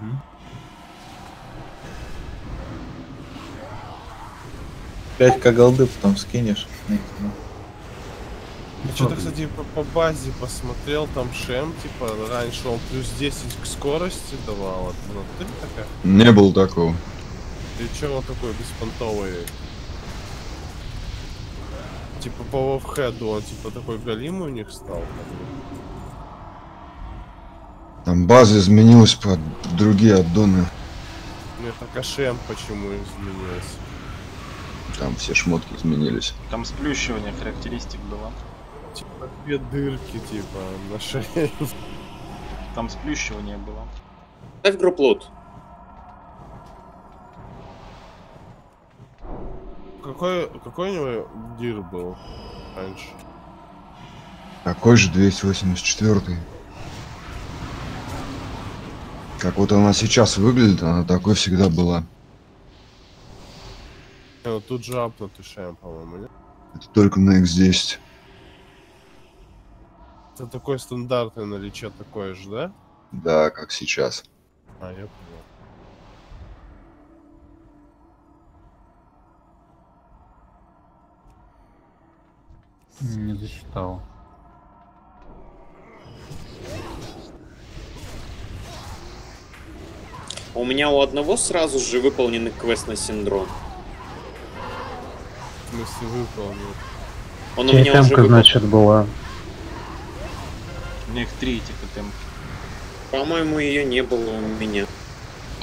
Угу. Пять к голды потом скинешь. Что-то, кстати, по, по базе посмотрел, там Шем, типа, раньше он плюс 10 к скорости давал. Ну, ты такая? Не было такого. Ты чё он такой беспонтовый? Типа по вовхеду он типа такой галимый у них стал. как бы. Там база изменилась под другие аддоны. Мне так а Шем почему изменилось? Там все шмотки изменились. Там сплющивание характеристик было. Типа две дырки, типа, на шее. Там сплющивание было. Ставь групп лут. Какой, какой у него дир был раньше? Такой же 284 Как вот она сейчас выглядит, она такой всегда была. Э, вот тут же апнутый Шем, по-моему, нет? Это только на X10. Это такой стандартный наличие такое же, да? Да, как сейчас. А, я понял. Не засчитал. У меня у одного сразу же выполненный квест на синдром. В смысле выполнил. Он у меня уже Темка, выполнен. значит, была. У них три типа темки. По-моему, ее не было у меня.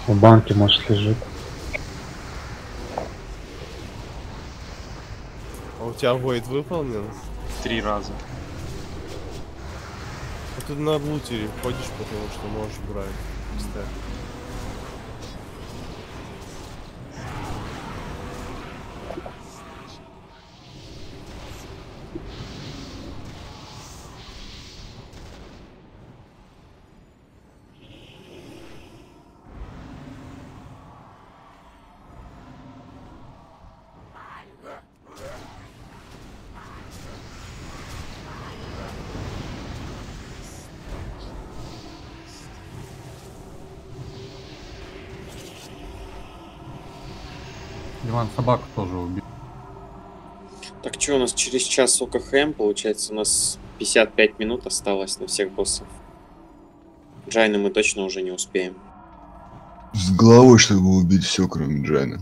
В банке, может, лежит. А у тебя Войд выполнен? Три раза. А ты на лутере ходишь, потому что можешь брать. Кстати. Иван собаку тоже убил. Так что у нас через час ОКХМ, получается, у нас 55 минут осталось на всех боссов. Джайна мы точно уже не успеем. С головой, чтобы убить все, кроме Джайна.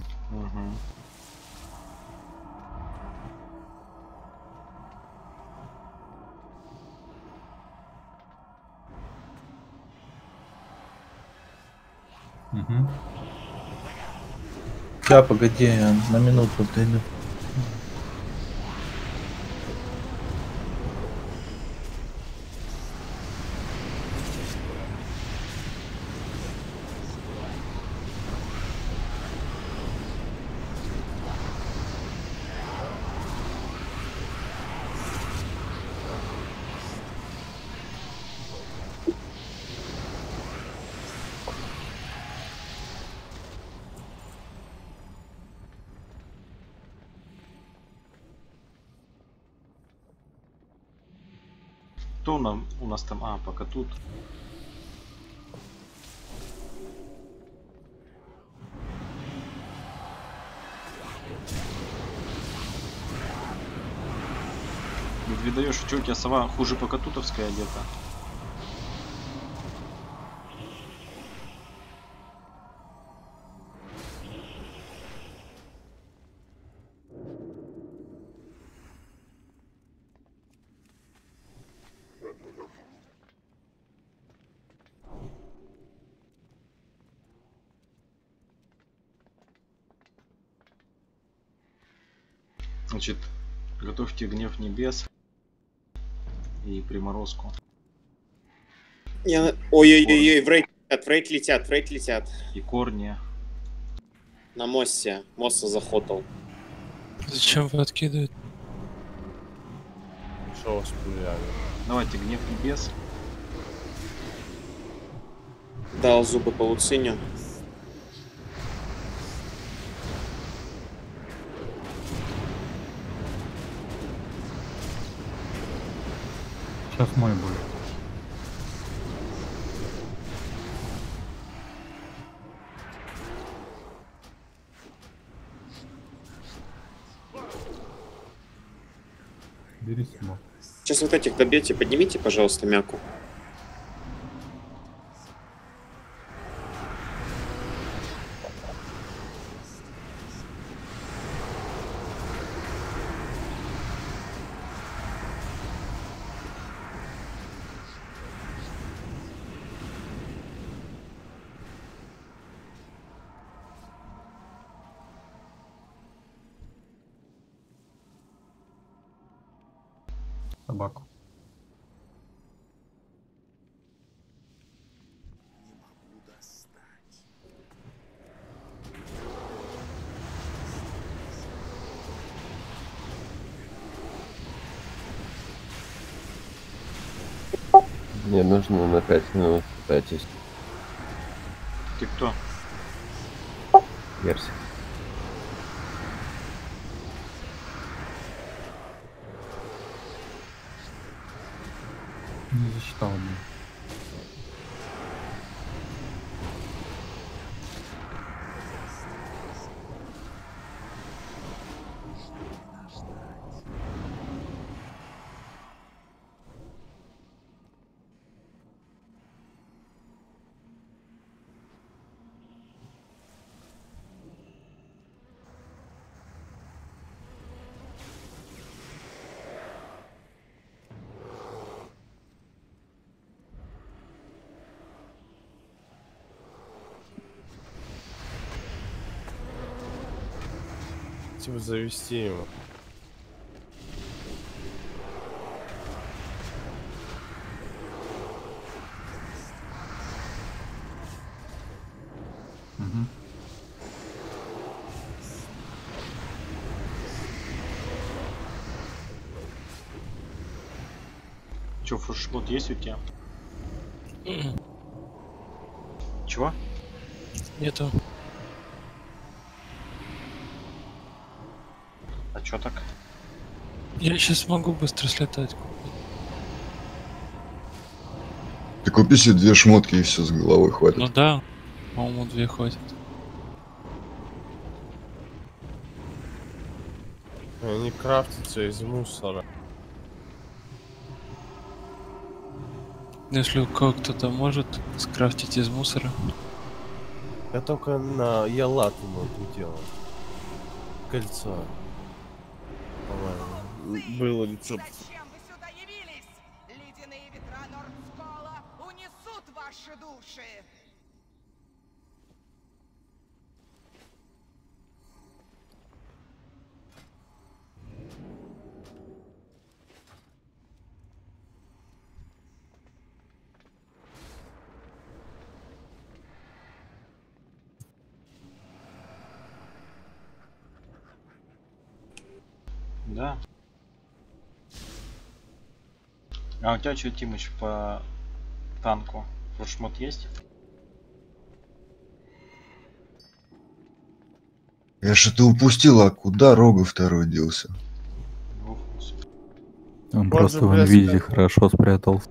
Да, погоди, на минуту дойду. Нас там? А, пока тут. Медведаешь, что у тебя сова хуже покатутовская где-то? Значит, небес и приморозку. Я... Ой-ой-ой, в рейд летят, в рейд летят, в рейд летят. И корни. На мосте. Моста захотал. Зачем вы откидываете? Что вас пуляли? Давайте гнев небес. Дал зубы по Луциню. Сейчас мой будет. Сейчас вот этих добейте, поднимите, пожалуйста, мяку. Мне нужно на 5 минут пытайтесь. Ты кто? Версия. Не засчитал мне. Типа завести его. Че, фуршбот есть у тебя? Чего? Нету. Я сейчас могу быстро слетать. Ты купи себе две шмотки и все с головой хватит. Ну да, по-моему, две хватит. Они крафтятся из мусора. Если у кого кто-то может скрафтить из мусора. Я только на Ялату могу делать. Кольцо. Было рецепт. А тебя что, Тимыч, по танку? Фуршмот есть? Я что-то упустил, а куда Рога второй делся? Он Вот просто же, в инвизе как- хорошо спрятался.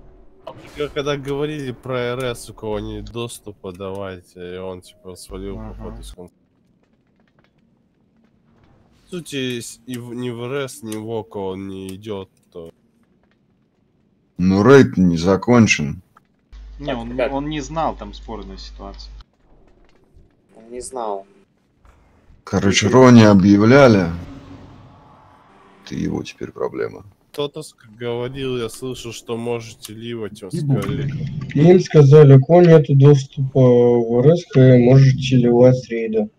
Как Когда говорили про РС, у кого нет доступа, давайте, и он типа свалил Ага. походу с сути, и в- ни в РС, ни в ОКО он не идет, то Ну, рейд не закончен. Не, он, он не знал, там спорная ситуация. Он не знал. Короче, Рони объявляли. Ты его теперь проблема. кто-то говорил, я слышал, что можете ливать, он сказали. Им сказали, у кого нет доступа в РСК, можете ливать с рейда.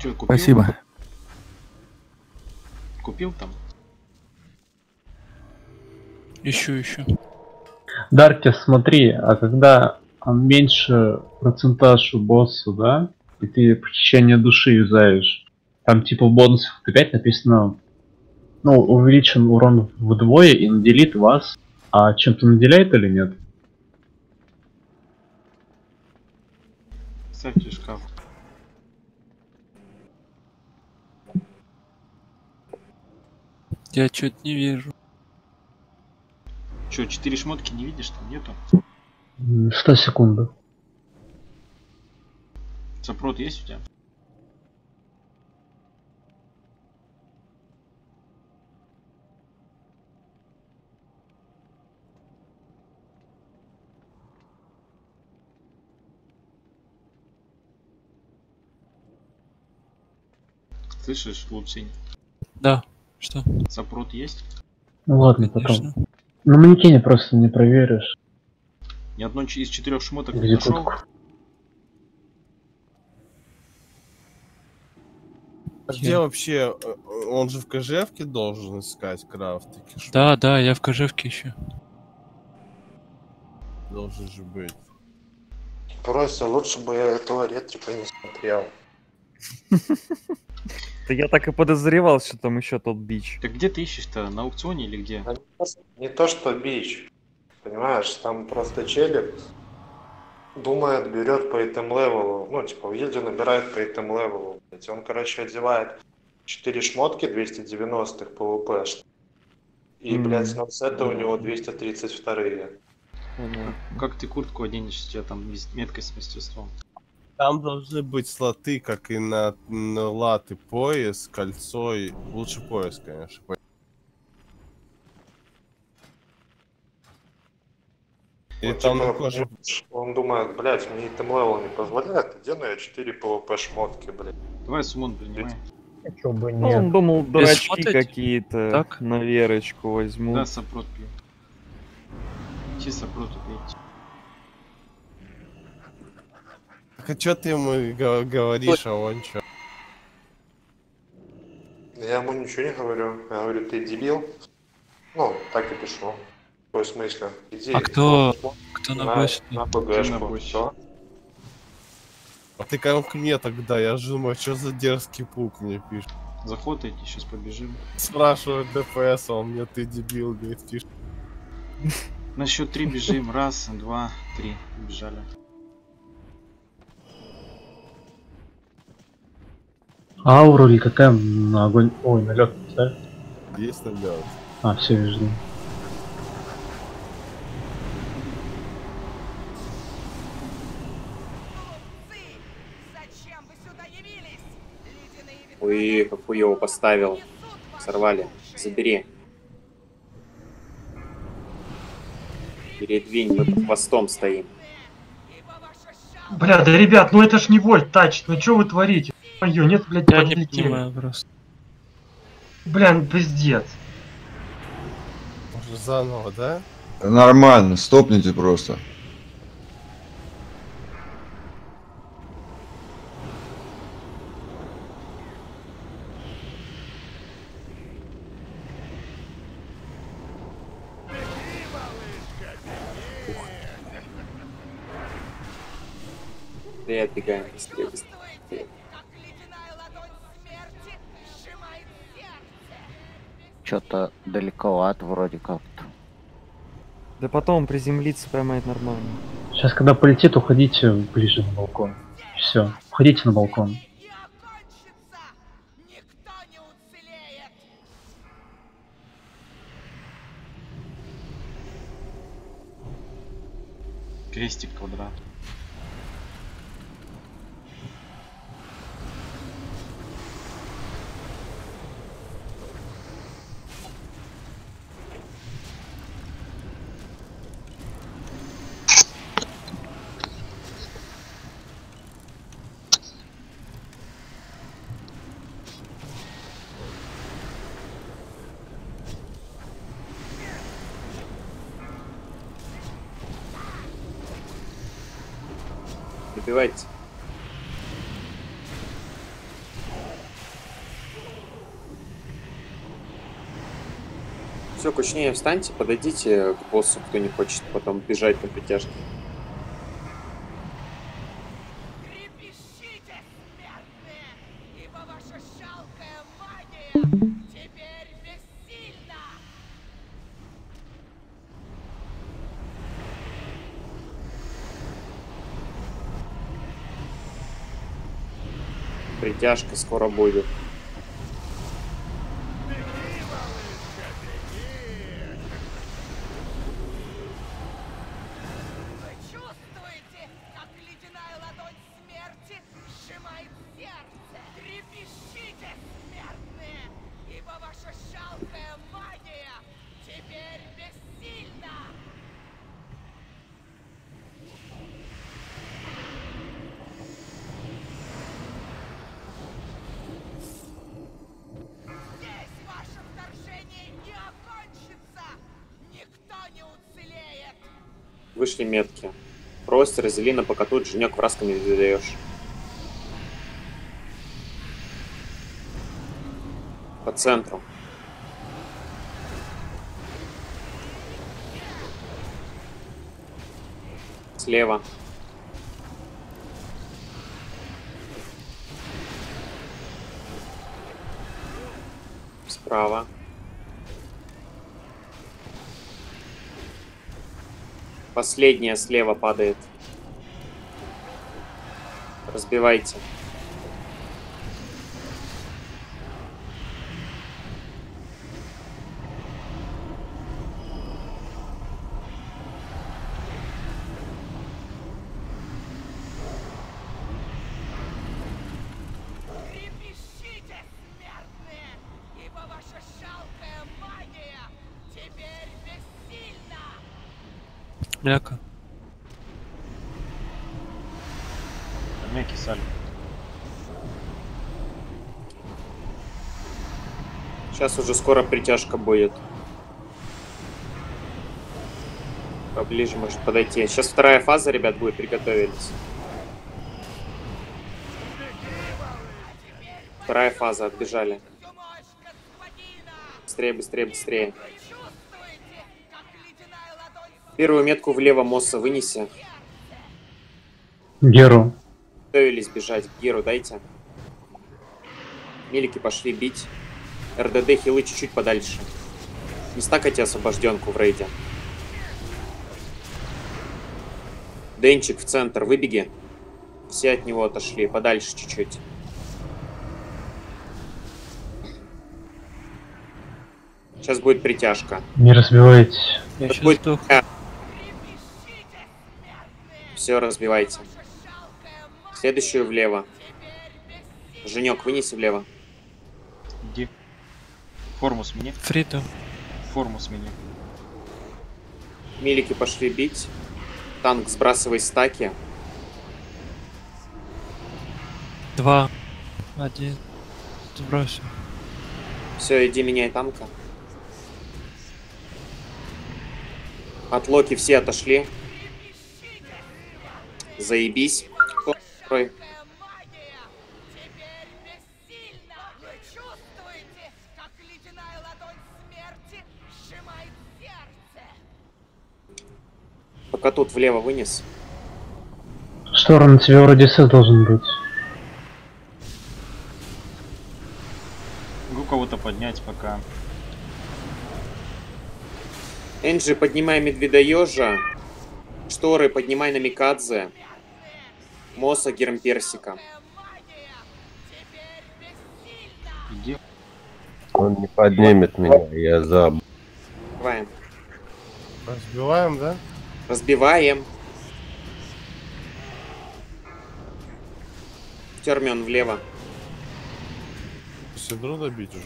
Че, купил? Спасибо. Купил там? Ищу, ищу. Дарти, смотри, а когда меньше процентаж у босса, да, и ты прочищение души юзаешь, там типа в бонусах опять написано, ну, увеличен урон вдвое и наделит вас, а чем-то наделяет или нет? Ставьте шкаф. Я что-то не вижу. Че, четыре шмотки не видишь, там нету? 100 секунд. Сопрот есть у тебя? Слышишь, Луцинь? Да. Что? Сапрут есть? Ну ладно, потом. Конечно. На манекене просто не проверишь. Ни одной из четырех шмоток не нашел? А где вообще... э, Он же в кожевке должен искать крафтики. Да, да, я в кожевке еще. Должен же быть. Просто лучше бы я этого ретрика не смотрел. Да я так и подозревал, что там еще тот бич. Так где ты ищешь-то? На аукционе или где? Не то, что- бич. Понимаешь, там просто челик думает, берет по item level у. Ну, типа, в гильдию набирает по item level у. Он, короче, одевает 4 шмотки 290-х ПВП. И, Мгм. блядь, на сета у него 232 Как ты куртку оденешь, у тебя там метка с мастерством? Там должны быть слоты, как и на, на латы пояс, кольцо и... Лучше пояс, конечно. И Ну, там типа, на коже... Он думает, блядь, мне item левел не позволяет, одену я 4 ПВП шмотки, блядь. Давай суммон принимай. Чё бы Ну, он нет. думал, дурачки какие-то Так? на верочку возьму. Да, сапрут пью. Чи сапрут пить. Так а чё ты ему го- говоришь, а он чё? Я ему ничего не говорю. Я говорю, ты дебил. Ну, так и пишу. То есть, в смысле, иди А кто, на, кто на на, базе? на Кто на БГшку. базе? Всё. А ты как к мне тогда? Я же думаю, что за дерзкий пук мне пишет. Заходайте, сейчас побежим. Спрашиваю ДПС, а он мне ты дебил, говорит, пишет. На счет три бежим. Раз, два, три. Бежали. Ауру или какая на огонь. Ой, на лед ставь. Есть налет. А, все, я жду. Ой, как хуёво поставил. Сорвали. Забери. Передвинь, мы под хвостом стоим. Бля, да ребят, ну это ж не вольт тач, ну что вы творите? Ой, нет, блядь, Я не подлетели. понимаю просто. Бля, ну пиздец. Может заново, да? Нормально, стопните просто. Да и отбегаем быстрее, быстрее. Что-то далековато вроде как-то. Да потом приземлиться прямо это нормально. Сейчас, когда полетит, уходите ближе на балкон. Все, уходите на балкон. Крестик, квадрат. Добивайте. Кучнее встаньте, подойдите к боссу, кто не хочет потом бежать на притяжке. Притяжка скоро будет. Вышли метки. Просто раздели на покату, Женек вразками даешь. По центру. Слева. Справа. Последняя слева падает. Разбивайте. Сейчас уже скоро притяжка будет. Поближе может подойти. Сейчас вторая фаза, ребят, будет. Приготовились. Вторая фаза, отбежали. Быстрее, быстрее, быстрее. Первую метку влево Мосса вынеси. Геру. Готовились бежать. Геру дайте. Милики пошли бить. РДД хилы чуть-чуть подальше. Не стакайте освобожденку в рейде. Денчик в центр, выбеги. Все от него отошли, подальше чуть-чуть. Сейчас будет притяжка. Не разбивайтесь. Я Сейчас сейчас будет... сдох. Все, разбивайте. Следующую влево. Женек, вынеси влево. Форму смени. Фрида. Форму смени. Милики пошли бить. Танк, сбрасывай стаки. Два. Один. Сбросил. Все, иди меняй танка. От Локи все отошли. Заебись. Кто Пока тут влево вынес. В сторону тебе вроде сет должен быть. Могу кого-то поднять пока. Энджи, поднимай медведоежа. Шторы поднимай на Микадзе. Моса Гермперсика. Иди. Он не поднимет меня, я забыл. Разбиваем. Разбиваем, да? Разбиваем. Термен влево. Сидру добить уже.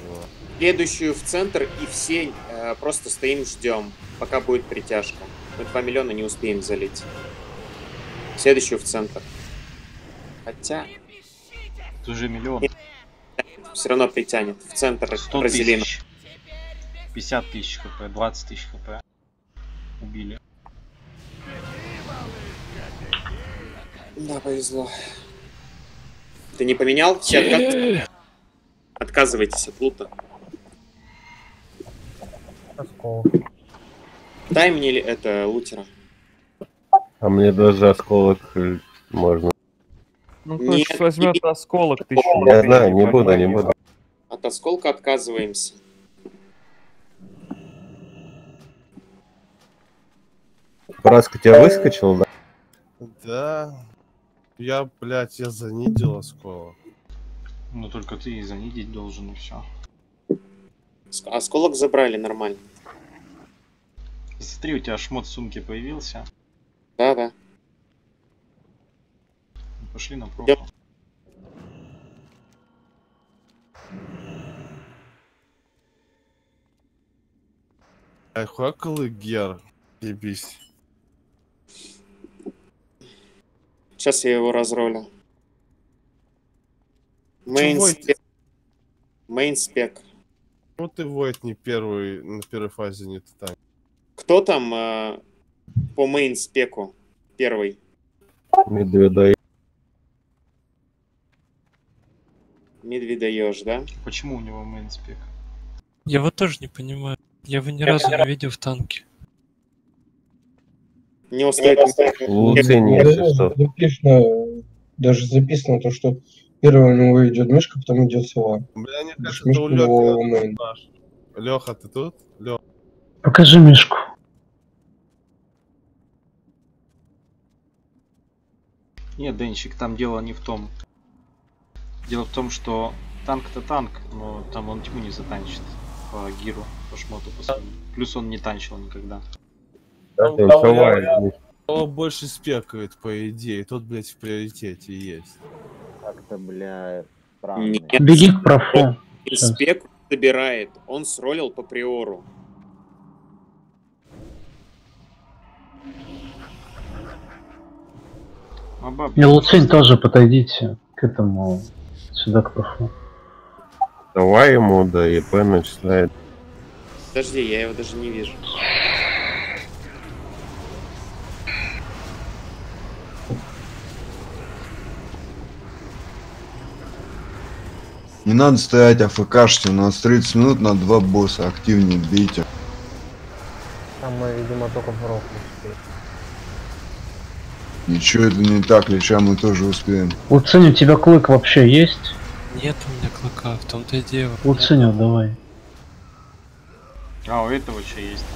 Следующую в центр и все э, просто стоим ждем, пока будет притяжка. Мы 2 миллиона не успеем залить. Следующую в центр. Хотя, Это уже миллион. все равно притянет. В центр 100 Бразилину. тысяч. 50 тысяч хп, 20 тысяч хп. Убили. Да, повезло. Ты не поменял? Все отка- отказывайтесь от лута. Дай мне ли это лутера. А мне даже осколок э, можно. Ну, Нет, кто возьмет не- осколок, ты еще Я знаю, не буду, не буду. От осколка отказываемся. Праска тебя выскочил, да? Да. Я, блядь, я занидел осколок. Но только ты и занидеть должен, и все. Ск- Осколок забрали нормально. Смотри, у тебя шмот в сумке появился. Да-да. Пошли на пробу. Ай, хуякалы гер. Ебись. Сейчас я его разролю. Мейн Чего спек. Мейн спек. Вот ты Войт не первый, на первой фазе не танк. Кто там? э, По мейн спеку. Первый. Медведой. Медведоеж, да? Почему у него мейнспек? Я вот тоже не понимаю. Я его ни разу не видел в танке. Не устает. Даже записано, даже записано то, что первый у него идет мишка, потом идет сова. Бля, мне что кажется, мишка у Лёхи. Леха, ты тут? Леха. Покажи мишку. Нет, Денчик, там дело не в том. Дело в том, что танк-то танк, но там он тьму не затанчит по гиру, по шмоту последнему. Плюс он не танчил никогда. Кто больше спекает, по идее, тот, блядь, в приоритете есть. Как-то, бля, Нет. Беги к профу. Спек забирает. Он сролил по приору. И Луцин тоже подойдите к этому, сюда к профу. Давай ему, да, ЕП начинает. Подожди, я его даже не вижу. Не надо стоять АФКшите, у нас 30 минут на два босса, активнее бейте. Там мы, видимо, только в. Ничего это не так, леча мы тоже успеем. Луцин, у тебя клык вообще есть? Нет у меня клыка, в том-то и дело. Луциню давай. А, у этого что есть?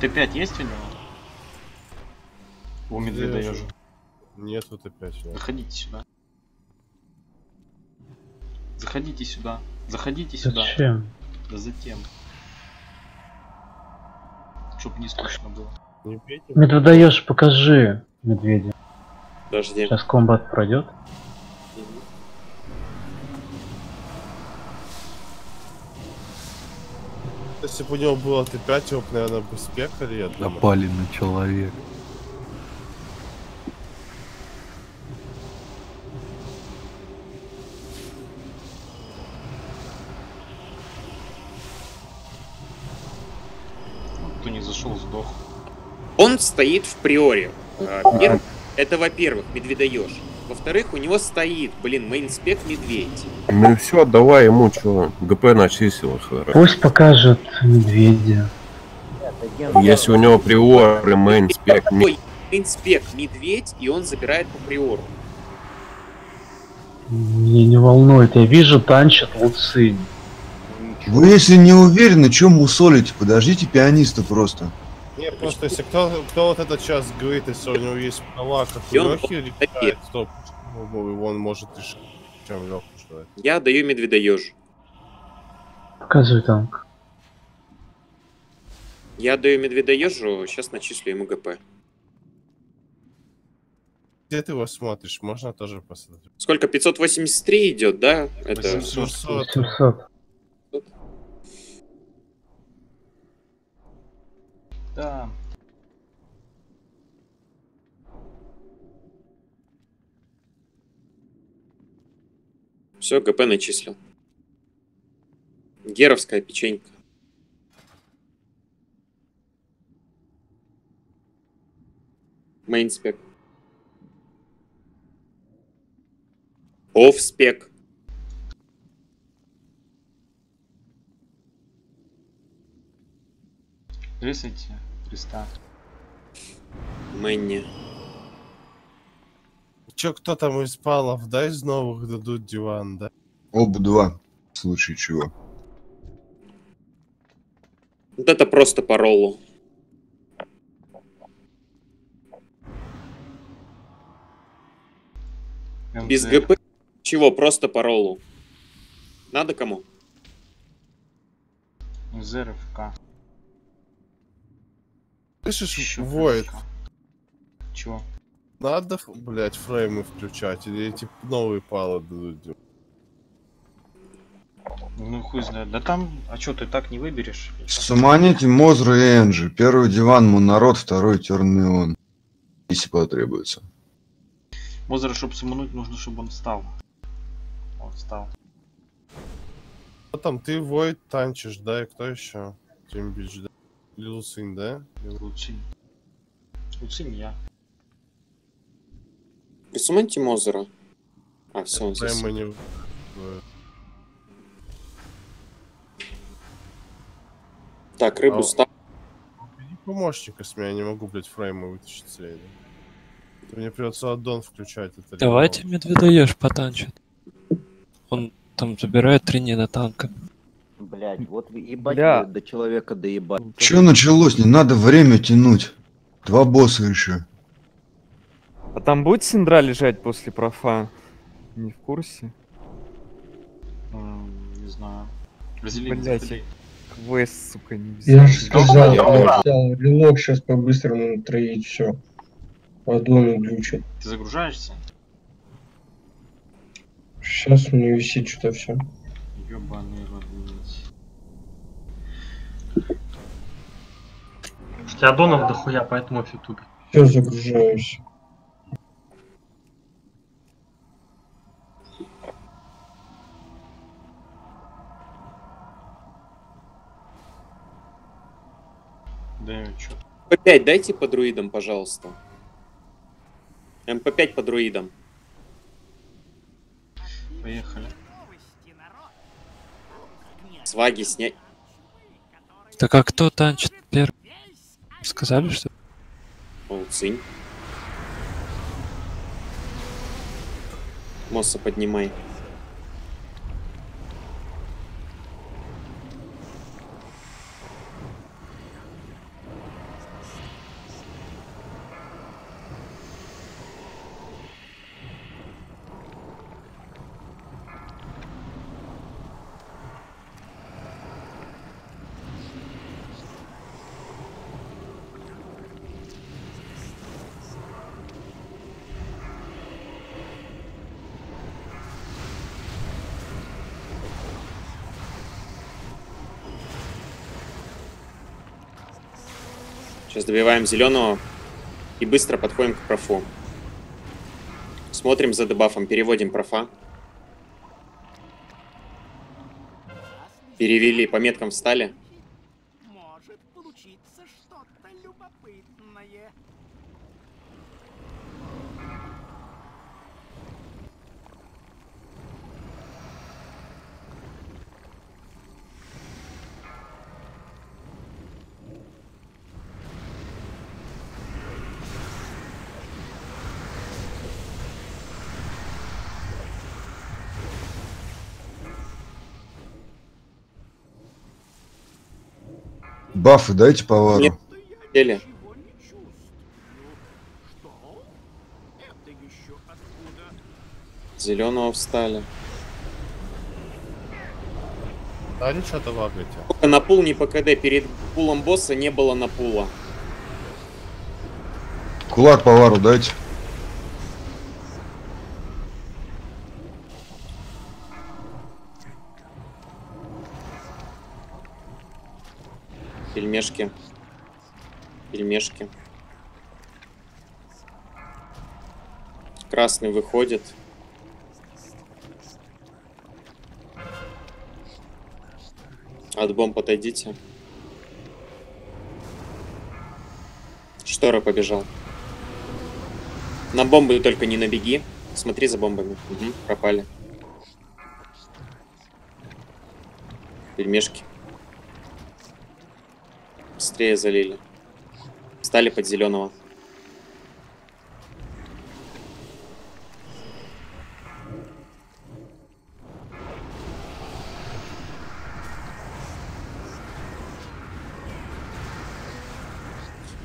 Т5 есть у него? У медведоежа. Нет, вот опять. нет. Заходите сюда. Заходите сюда. Заходите сюда. Зачем? Да затем. Чтоб не скучно было. Не пейте. Медведоешь, покажи медведя. Подожди. Сейчас комбат пройдет. Если бы у него было Т5, его бы, наверное, бы спекали, я думаю. Напали на человека. Кто не зашел, сдох. Он стоит в приоре. А, пер- Это, во-первых, медведоеж. Во-вторых, у него стоит, блин, mainspec медведь. Ну и все, давай ему что, ГП начислил хорошо. Пусть покажет медведя. Если у него приоры, main spec, Какой mainspec медведь, и он забирает по приору. Меня не волнует, я вижу танчит Луцин. Вы если не уверены, чем мусолите, подождите пианиста просто. Не, просто если кто, кто вот этот час говорит, если у него есть права, как у Лехи то он может решить, чем Леха что Я даю медведоежу. Показывай танк. Я даю медведоежу, сейчас начислю ему ГП. Где ты его смотришь? Можно тоже посмотреть. Сколько? 583 идет, да? Это 800. 700. Да. Все, ГП начислил. Геровская печенька. Мейнспек. Офспек. Рисуйте креста. Мэнни. Че, кто там из палов, да, из новых дадут диван, да? Оба два, в случае чего. Вот это просто по роллу. Без МЗ. ГП? Чего? Просто по роллу. Надо кому? МЗ РФК. Слышишь, Ещё Воет, Чего? надо, блядь, фреймы включать, или эти новые палы дадут? Ну хуй знает. Да там, а чё, ты так не выберешь? Суманите Мозру и Энджи. Первый диван Монарод, второй Тернеон. Если потребуется. Мозера, чтобы сумануть, нужно, чтобы он встал. Он встал. там ты Войд танчишь, да, и кто еще? Тимбич, да? Или Луцин, да? Луцин. Луцин я. Присуманьте Мозера. А, все, он здесь. Не... Так, рыбу А, став. Помощника с меня, я не могу, блядь, фреймы вытащить с Мне придется аддон включать. Это Давайте медведоешь потанчит. Он там забирает три на танка. Блять, вот ебать Бля. до человека доебать. Че началось? Не надо время тянуть. Два босса еще. А там будет Синдра лежать после профа? Не в курсе? Не знаю. Блять, квест, сука, не взял. Я же сказал, я взял релок сейчас по-быстрому натроить, все. Аддоны глючат. Ты загружаешься? Сейчас у меня висит что-то все. Ёбаный блядь. Кстати, аддонов дохуя, поэтому в ютубе. Все загружаюсь. Да, чё? МП5 дайте по друидам, пожалуйста. МП5 по друидам. Поехали. Сваги снять. Так а кто танчит первый? Сказали, что? Луцинь. Мосса поднимай. Сейчас добиваем зеленого и быстро подходим к профу. Смотрим за дебафом, переводим профа. Перевели, по меткам встали. Бафы дайте повару. Нет. Теле. Зеленого встали. Да ничего-то лагайте. Только на пул не ПКД. Перед пулом босса не было на пула. Кулак повару дайте. Пельмешки. Пельмешки. Красный выходит. От бомб отойдите. Штора побежал. На бомбы только не набеги. Смотри за бомбами. Угу, пропали. Пельмешки. Быстрее залили. Стали под зеленого.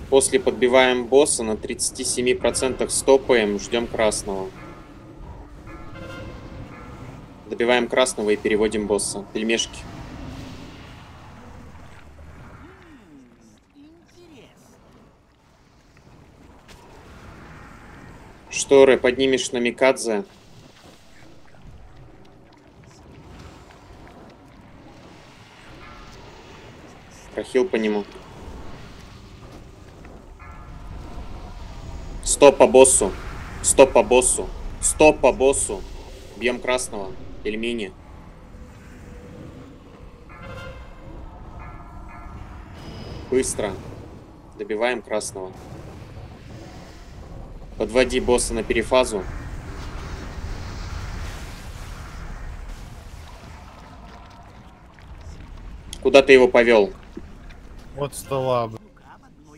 После подбиваем босса на 37% стопаем, ждем красного. Добиваем красного и переводим босса. Пельмешки. Шторы поднимешь на Микадзе. Прохил по нему. Стоп по боссу. Стоп по боссу. Стоп по боссу. Бьем красного. Пельмени. Быстро. Добиваем красного. Подводи босса на перефазу. Куда ты его повел? От стола.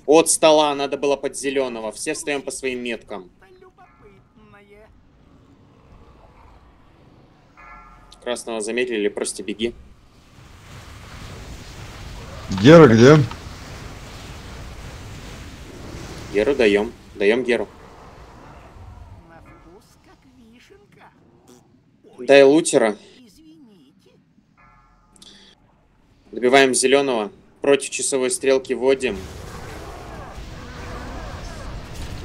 От стола надо было под зеленого. Все встаем по своим меткам. Красного заметили, просто беги. Гера где? Геру даем. Даем Геру. Дай лутера. Добиваем зеленого. Против часовой стрелки вводим.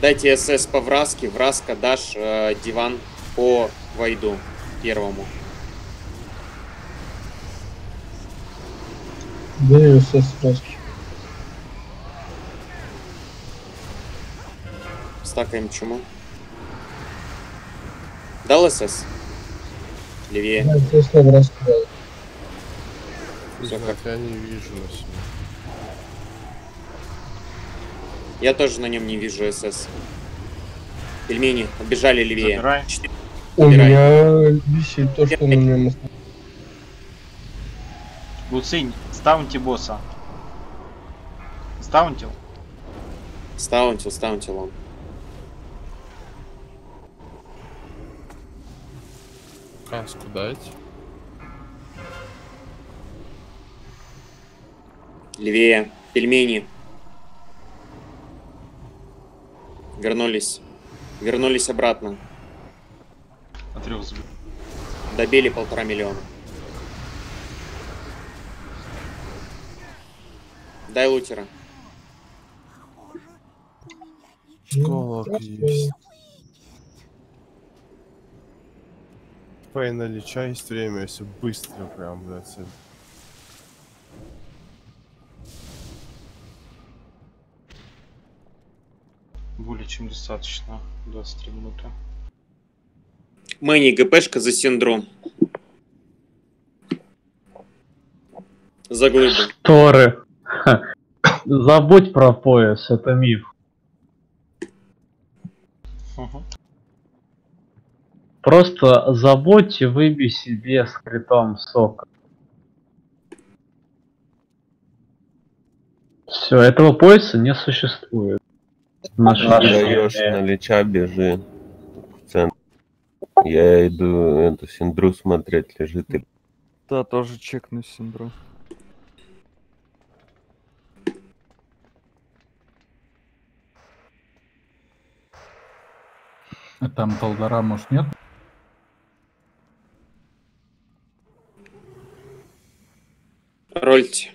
Дайте СС по враске. Враска дашь э, диван по войду первому. Даю СС сразу. Стакаем чуму. Дал СС? Левее. Да, я не вижу на себе. Я тоже на нем не вижу СС. Пельмени, отбежали левее. Забирай. У меня висит то, что на нем. Луцинь, стаунти босса. Стаунтил? Стаунтил, стаунтил он. Каску дайте. Левее. Пельмени. Вернулись. Вернулись обратно. От трех забил. Добили полтора миллиона. Дай лутера. Школок есть. Пейна Лича есть время, если быстро прям, блядь, Более чем достаточно. 23 минуты. Мэнни, ГПшка за синдром. За глыбу. Торы. Ха. Забудь про пояс, это миф. Ага. Просто забудь и выбей себе скритом сока. Все, этого пояса не существует. В нашей Даешь жизни. на Лича, бежи. Я иду эту синдру смотреть, лежит и Да, тоже чекну синдру. А Там Талдара, может, нет? Рольте.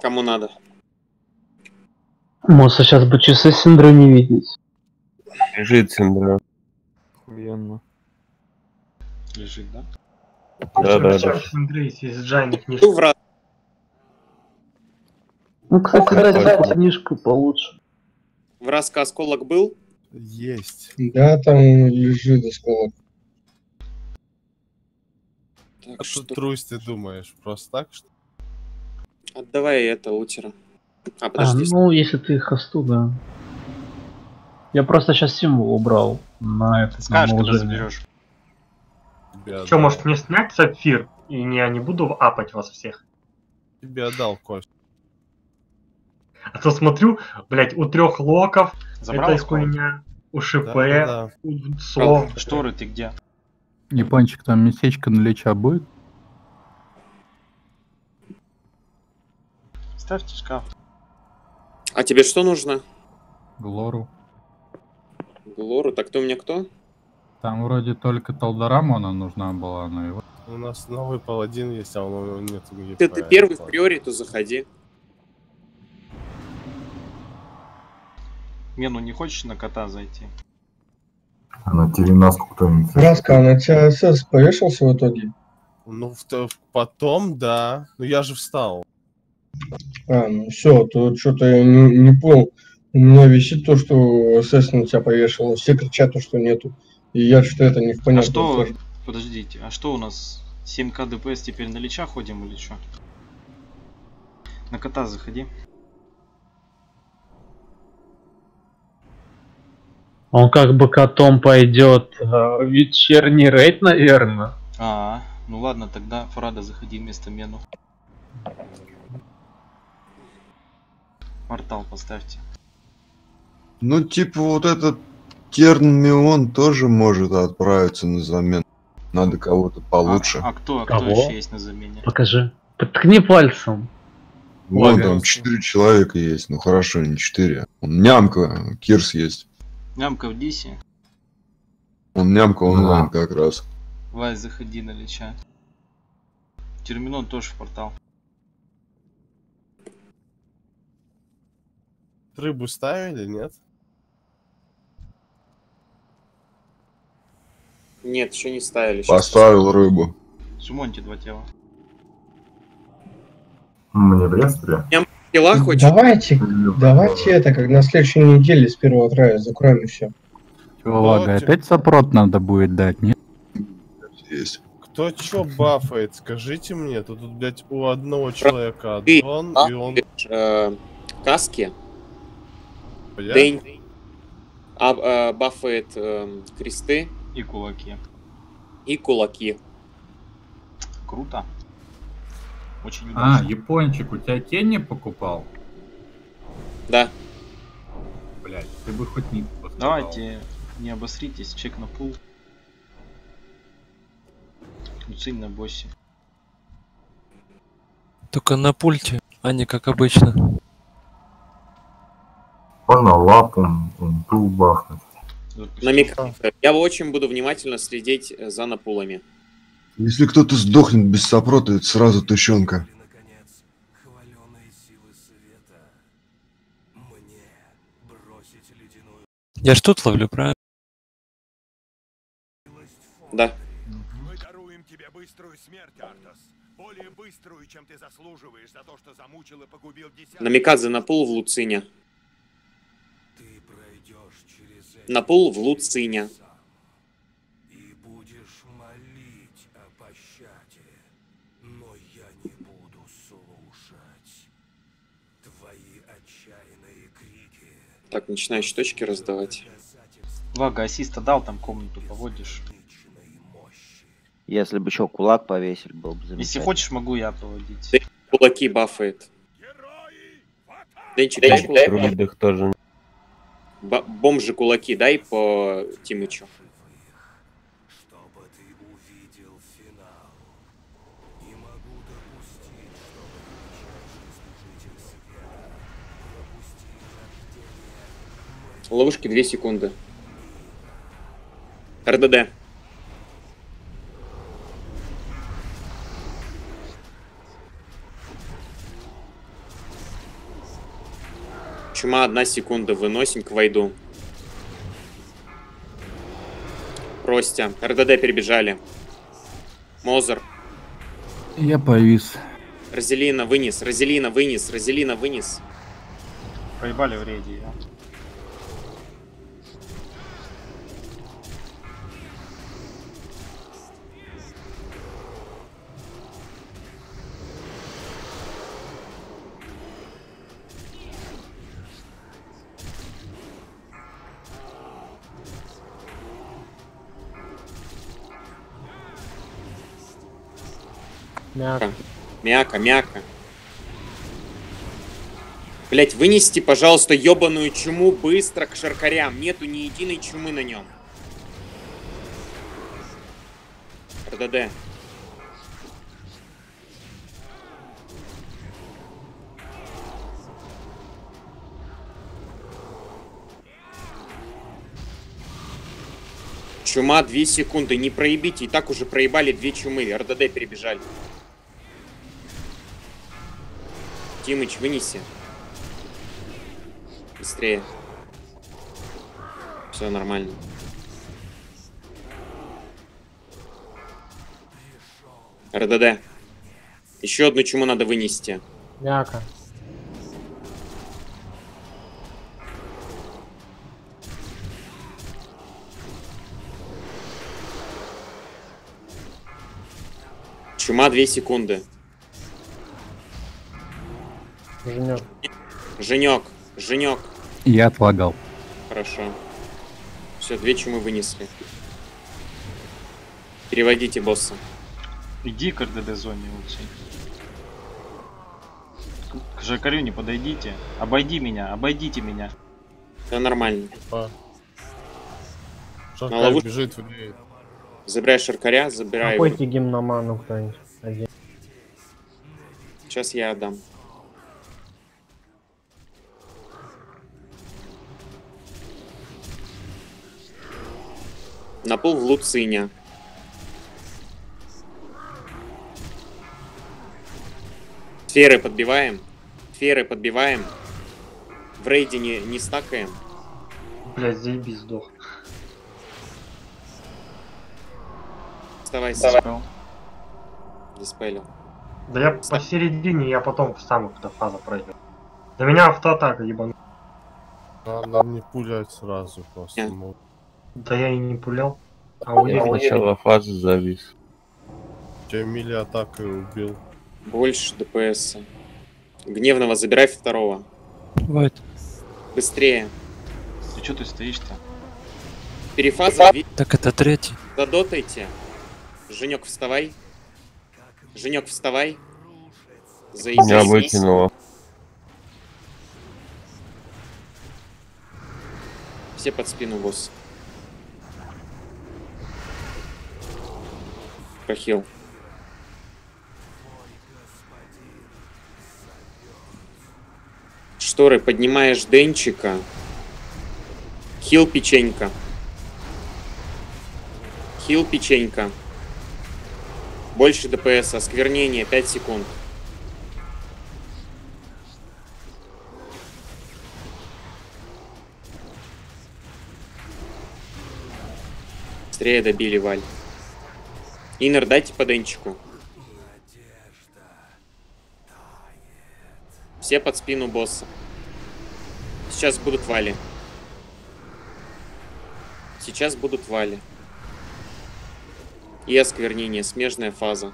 Кому надо. Может, сейчас бы часы синдры не видеть. лежит синдра. Охуенно. Лежит, да? Да, да, да. Иду в раз. Ну, кстати, эту книжку получше. В раз осколок был? Есть. Да, там лежит осколок. Так А что что трусь ты думаешь? Просто так, что отдавай это лутера. А, А, подожди. ну, если ты хосту, да. Я просто сейчас символ убрал на это. Скажешь, когда заберешь. отдал. может мне снять сапфир? И не, я не буду апать вас всех. Тебе отдал кость. А то смотрю, блять, у трех локов Забрал это осколок? хуйня, у ШП, Да-да-да. у сов. Шторы ты где? Япончик, там местечко на Лича будет? Ставьте шкаф. А тебе что нужно? Глору. Глору, так ты у меня кто? Там вроде только Талдарамона нужна была, но его... У нас новый паладин есть, а у него нет ГП. Ты, ты первый в приоре, то заходи. Мену не хочешь на кота зайти? А на Теренаску кто-нибудь... Раска, а на тебя СС повешался в итоге? Ну, в- в- потом, да. Ну, я же встал. А, ну все, то что-то я не, не понял. У меня висит то, что СС на тебя повешал. Все кричат, то, что нету. И я что-то это не в А понятном что, тоже. подождите, а что у нас? 7к ДПС теперь на Лича ходим или что? На кота заходи. Он как бы котом пойдет э, вечерний рейд, наверное. А, ну ладно, тогда Фрада заходи вместо Мену. Портал поставьте. Ну, типа, вот этот Терн тоже может отправиться на замену. Надо кого-то получше. А кто, а кто Кого? еще есть на замене? Покажи. Ткни пальцем. Вон Ладно. там четыре человека есть. Ну хорошо, не четыре. Он нямка, Кирс есть. Нямка в Дисе. Он нямка онлайн как раз. Вай, заходи на Лича. Терминон тоже в портал. Рыбу ставили, нет? Нет, еще не ставили. Поставил рыбу. Сумоньте два тела. Мне в реестре? Кила хочешь? Давайте, давайте это, как на следующей неделе с первого трая закроем и все. Чего, Лага, опять сопрот надо будет дать, нет? Есть. Кто чё бафает, скажите мне. Тут, тут, блядь, у одного человека аддон, и он... э, каски. Дэнь а, э, бафает эм, кресты И кулаки. и кулаки. Круто. Очень А, удачно. япончик, у тебя Кенни покупал? Да. Блять, ты бы хоть не сказал. Давайте не обосритесь, чек на пул. Люцинь на боссе. Только на пульте, а не как обычно. Можно лапу, тул бахнуть. Намекаю. Я очень буду внимательно следить э, за напулами. Если кто-то сдохнет без сопрота, это сразу тыщенка. Я ж тут ловлю, правильно? Да. Мы даруем тебе быструю смерть, Артас. Более быструю, чем ты заслуживаешь за то, что замучил и погубил десятки. Намикадзе на пул в Луцине. На пул в Луцине. Так, начинаешь точки раздавать. Вага, ассиста дал, там комнату поводишь. Если бы еще кулак повесили, был бы Если хочешь, могу я поводить. Кулаки бафает. Денчик, дай кулаки. Рубидых тоже. Бомжи кулаки дай по Тимычу. Ловушки 2 секунды. РДД. Чума одна секунда. Выносим к войду. Ростя. РДД перебежали. Мозер. Я повис. Розелина вынес. Розелина вынес. Розелина вынес. Проебали в рейде, Мяка. Мяка, мяка. Блять, вынести, пожалуйста, ебаную чуму быстро к шаркарям. Нету ни единой чумы на нем. РДД. Чума 2 секунды, не проебите, и так уже проебали две чумы, РДД перебежали. Тимыч, вынеси. Быстрее. Все нормально. РДД. Еще одну чуму надо вынести. Мяка. Чума 2 секунды. Женек. Женек, Женек. Я отлагал. Хорошо. Все, две чумы вынесли. Переводите босса. Иди к РДД зоне лучше. К Жакарю не подойдите. Обойди меня, обойдите меня. Да нормально. Шаркарь На ловушку. бежит в ней. Забирай шаркаря, забирай его. Какой гимноману кто-нибудь один. Сейчас я отдам. На пол в Луциня. Сферы подбиваем. Сферы подбиваем. В рейде не, не стакаем. Блядь, заебись, сдох. Вставай, Давай. Сашка. Диспелил. Да я посередине, я потом встану, когда фаза пройдет. Да меня автоатака ебану. Надо не пулять сразу просто. ну. Да я и не пулял. А Я уверен. сначала фазы завис. Тебя мили атакой убил. Больше ДПС. Гневного забирай второго. Бывает. Быстрее. Ты что ты стоишь-то? Перефаза. Так это третий. Додотайте. Женек, вставай. Женек, вставай. Меня выкинуло. Все под спину, босс. Прохил. Шторы, поднимаешь Денчика. Хил печенька. Хил печенька. Больше ДПС, осквернение, 5 секунд. Быстрее добили, Валь. Инер, дайте по Денчику. Все под спину босса. Сейчас будут вали. Сейчас будут вали. И осквернение, смежная фаза.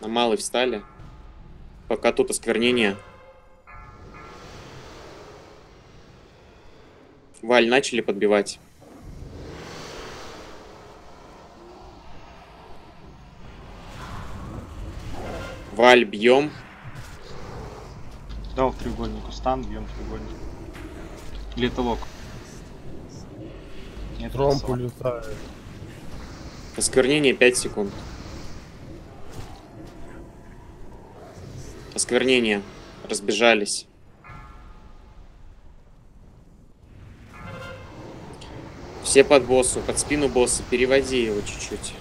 На малый встали. Пока тут осквернение. Валь, начали подбивать. Валь, бьем. Дал треугольнику стан, бьем треугольник. Или это лок? Нет, сова. улетает. Осквернение 5 секунд. Осквернение. Разбежались. Все под боссу, под спину босса. Переводи его чуть-чуть.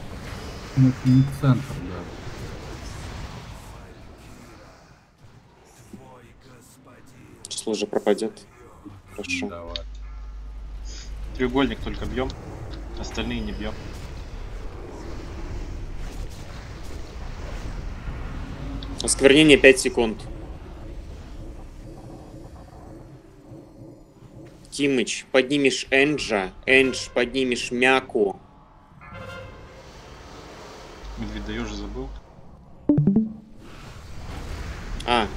Ну, не центр, Число уже пропадет. Хорошо. Треугольник только бьем, остальные не бьем. Осквернение 5 секунд. Тимыч, поднимешь Энджа. Эндж, поднимешь Мяку. Медведь забыл. А,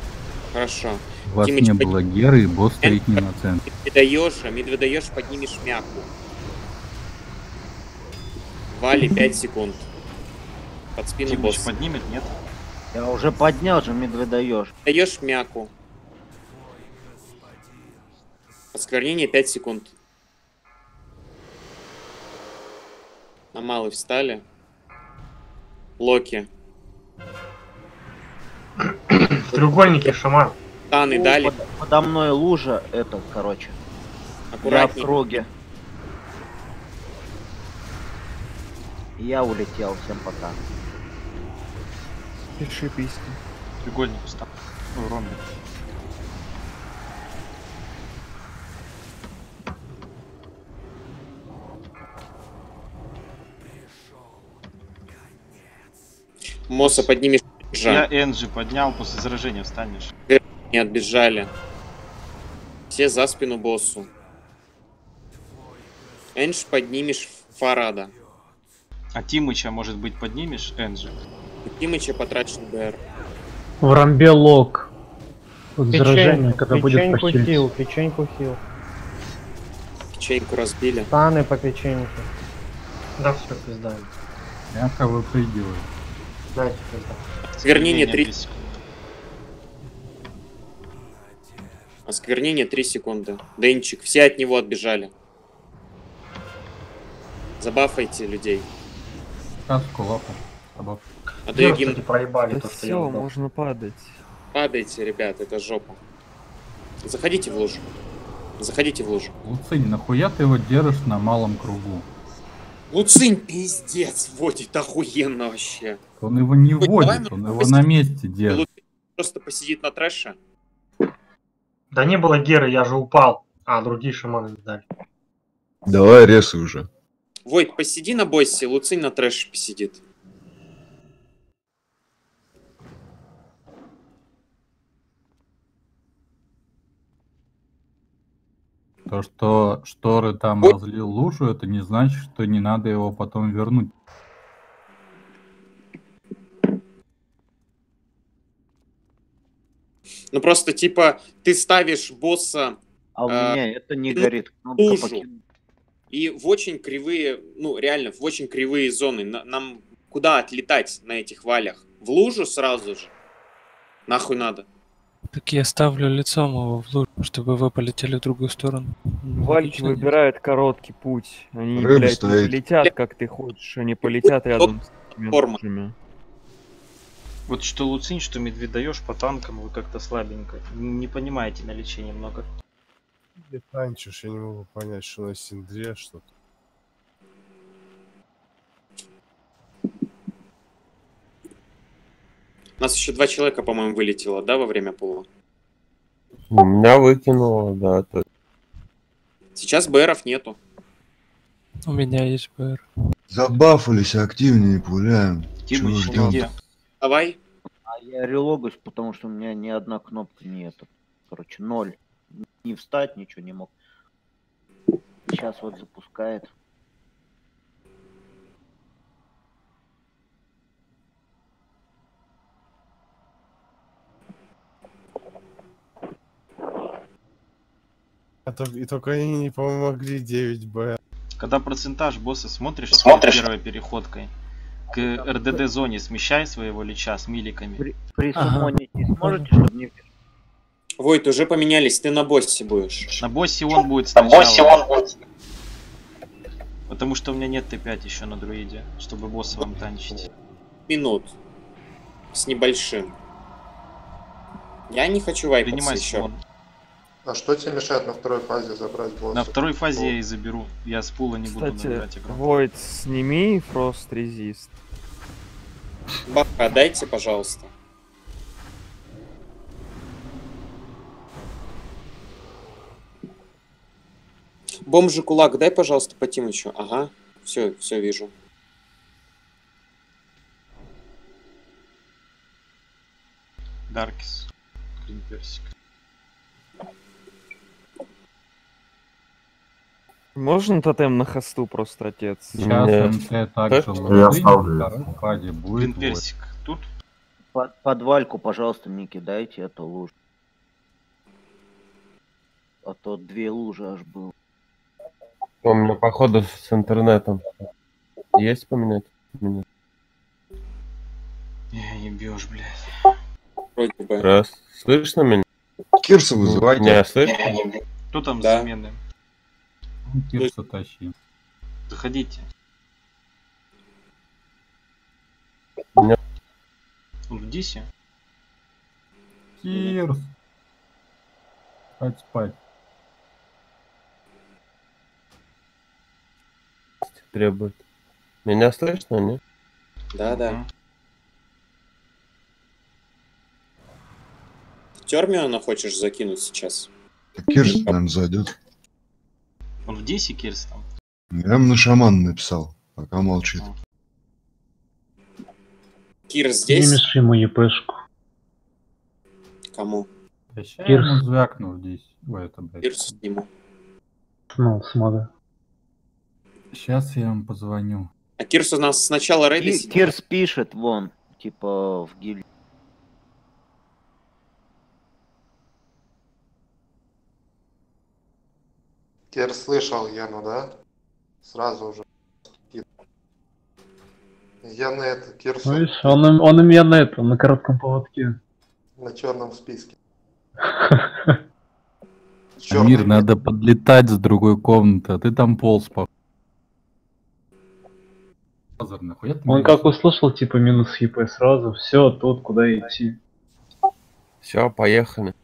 хорошо. У вас Тимыч, не под- было геры, и босс стоит не на центре. Медведаешь, а медведаешь, поднимешь Мяку. Вали 5 секунд. Под спину босса. поднимет, нет? Я уже поднял же, медведаешь. Даешь мяку. Осквернение 5 секунд. На малый встали. Локи. В треугольнике шаман. Таны О, дали. под- подо мной лужа, это, короче. Я в Аккуратней. круге. Я улетел, всем пока. Пиши письма. Треугольник устал. Ой, ромбик. Моса поднимешь Я. Энджи поднял, после заражения встанешь. Не отбежали. Все за спину боссу. Эндж поднимешь Фарада. А Тимыча, может быть, поднимешь, Энджи? Кимыча потрачен БР. В рамбе лог. Вот заражение, Печеньку, когда будет похилить. хил, печеньку хил. Печеньку разбили. Станы по печеньке. Да все, пизда. Мягко выпрыгивай. Дайте пизда. Сквернение 3... без секунд. Осквернение 3 секунды. Денчик, все от него отбежали. Забафайте людей. Каску лапу. Гер, гимн. кстати, проебали Да то, что я все, сдал. можно падать. Падайте, ребят, это жопа. Заходите в лужу. Заходите в лужу. Луцинь, нахуя ты его держишь на малом кругу? Луцинь пиздец водит, охуенно вообще. Он его не давай вводит, мы он его посидим. на месте держит. Луцинь просто посидит на трэше. Да не было Геры, я же упал. А, другие шаманы сдали. Давай резай уже. Войт, посиди на боссе, Луцинь на трэше посидит. То, что шторы там разлил лужу, это не значит, что не надо его потом вернуть. Ну просто типа ты ставишь босса А у меня это не горит. Кнопка покинуть. и в очень кривые, ну реально, в очень кривые зоны. На- нам куда отлетать на этих валях? В лужу сразу же? Нахуй надо. Так я ставлю лицом его в лужу, чтобы вы полетели в другую сторону. Ну, Вальки нет? выбирают короткий путь. Они, Рыба блядь, стоит. полетят, как ты хочешь. Они полетят рядом с этими Форма. лужами. Вот что Луцинь, что медведь даешь по танкам, вы как-то слабенько. Не понимаете на лечение много. Где танчишь? Я не могу понять, что на Синдре что-то. У нас еще два человека, по-моему, вылетело, да, во время пола? Меня выкинуло, да. То... Сейчас БРов нету. У меня есть БР. Забафались, активнее пуляем. Ты ждем? где? Давай. А я релогусь, потому что у меня ни одна кнопка не это. Короче, ноль. Не встать, ничего не мог. Сейчас вот запускает. А то- И только они не помогли 9Б. Когда процентаж босса смотришь, Смотришь. первой переходкой, к РДД зоне смещай своего лича с миликами. Присумонить не сможете, чтобы не... Войт, уже поменялись, ты на боссе будешь. На боссе он будет На боссе сначала. он будет. Потому что у меня нет Т5 еще на друиде, чтобы босса вам танчить. Минут. С небольшим. Я не хочу вайпаться Принимай еще. слон. А что тебе мешает на второй фазе забрать босса? На второй фазе я и заберу. Я с пула не буду Кстати, набирать игру. Войд, сними Фрост Резист. Бака, дайте, пожалуйста. Бомжи кулак, дай, пожалуйста, по Тимычу. Ага, все, все вижу. Даркис. Крин персик. Можно тотем на хосту просто, отец? Сейчас Нет. МТ также лучше, Я ставлю. на второй фазе будет персик. Тут? Под, подвальку, пожалуйста, не кидайте эту лужу. А то две лужи аж было. У меня походу с интернетом. Есть поменять? Меня? Не, не бьешь, блядь. Раз. Слышно меня? Кирса вызывайте. Не, слышно? Кто там Да. замены? Кирса тащи. Заходите. Он в Дисе? Кирс. Спать, спать. Требует. Меня слышно, не? Да, да. Термиона хочешь закинуть сейчас? Кирс, наверное, зайдет. Он в Дисе, Кирс там? Я ему на шаман написал, пока молчит. Кир здесь? Снимешь ему епешку. Кому? Я Кирс. ему звякнул здесь. Ой, это, блядь. Кир сниму. Ну, смотри. Сейчас я ему позвоню. А Кирс у нас сначала сидел. Кирс пишет, вон. типа в гильдии. Кир слышал Яну, да? Сразу уже. Яна это Кир Ну, видишь, он, им- он именно на этом, на коротком поводке. на черном списке. Амир, надо подлетать с другой комнаты, а ты там полз по... Он как услышал, типа, минус ХП сразу, все, тут куда идти. Все, поехали.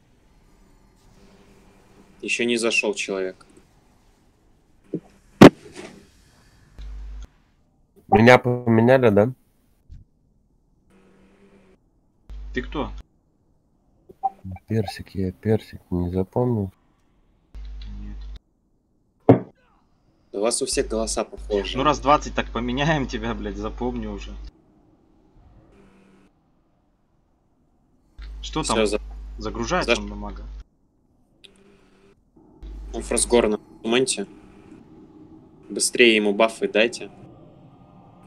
Еще не зашел человек. Меня поменяли, да? Ты кто? Персик, я персик не запомнил. У вас у всех голоса похожи. Ну раз 20 так поменяем тебя, блядь, запомню уже. Что Всё, там? за- Загружается за- он на мага? Он Фросгор на моменте. Быстрее ему бафы дайте.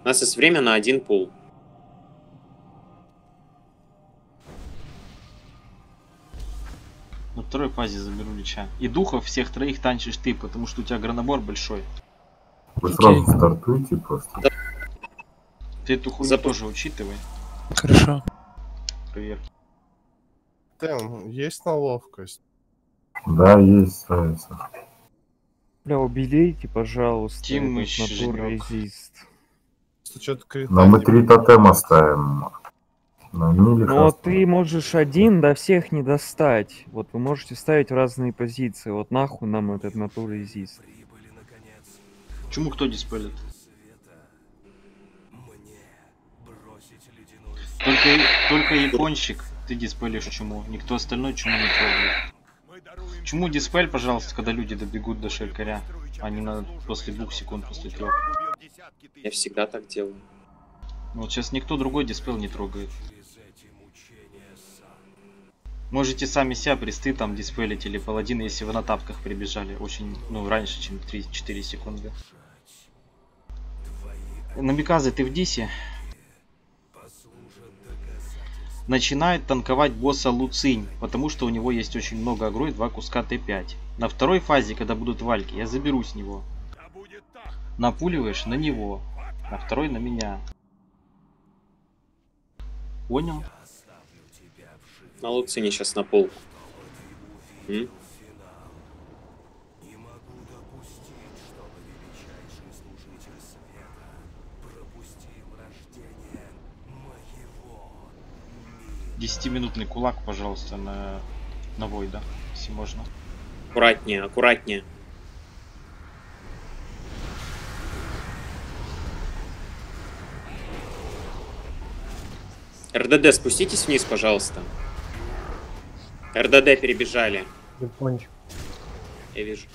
У нас есть время на один пул. На второй фазе заберу Лича. И духов всех троих танчишь ты, потому что у тебя гранобор большой. Вы сразу стартуете просто. Ты эту хуйню Зап- тоже учитывай. Хорошо. Проверки. Тем, есть на ловкость? Да, есть разница. Бля, убейте, пожалуйста, Тимыч, этот натур Женёк. Резист. Что-то Но мы три тотема ставим. Ну вот ты можешь один до всех не достать. Вот вы можете ставить разные позиции. Вот нахуй нам этот натур резист. Чему кто диспелит? Только, только японщик ты диспелишь чему. Никто остальной чему не трогает. Чему диспель, пожалуйста, когда люди добегут до шелькаря, а не на после двух секунд после трех. Я всегда так делаю. Вот сейчас никто другой диспел не трогает. Можете сами себя присты там диспелить или паладины, если вы на тапках прибежали. Очень, ну, раньше, чем 3-4 секунды. Намиказы, ты в дисе? Начинает танковать босса Луцинь, потому что у него есть очень много агро и два куска Т5. На второй фазе, когда будут вальки, я заберу с него. Напуливаешь на него, на второй на меня. Понял? На Луцине сейчас на пол. М? Десятиминутный кулак, пожалуйста, на, на Войда, если можно. Аккуратнее, аккуратнее. РДД, спуститесь вниз, пожалуйста. РДД перебежали. Япончик. Я вижу.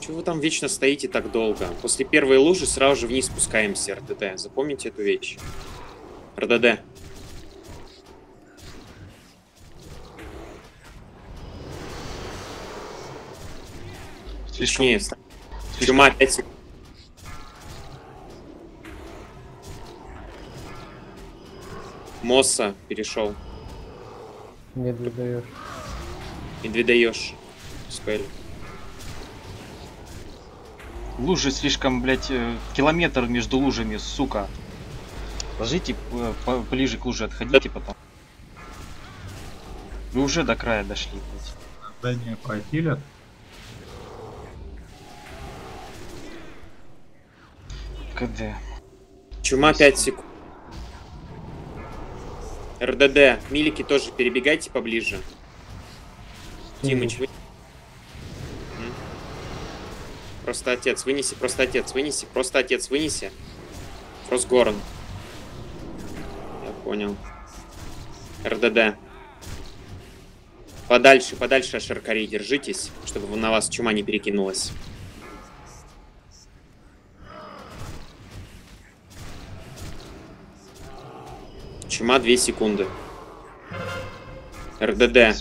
Чего вы там вечно стоите так долго? После первой лужи сразу же вниз спускаемся, РДД. Запомните эту вещь. РДД. Точнее, ста- Чума опять сек- Мосса перешел. Не даешь. И две даешь. Спель. Лужи слишком, блядь, э, километр между лужами, сука. Ложите э, ближе к луже, отходите потом. Вы уже до края дошли, блядь. Здание похилят? КД. Чума 5 секунд. РДД. Милики тоже перебегайте поближе. Тимыч, вы... Просто отец, вынеси, просто отец, вынеси, просто отец, вынеси. Фросгорн. Я понял. РДД. Подальше, подальше от держитесь, чтобы на вас чума не перекинулась. Чума 2 секунды. РДД.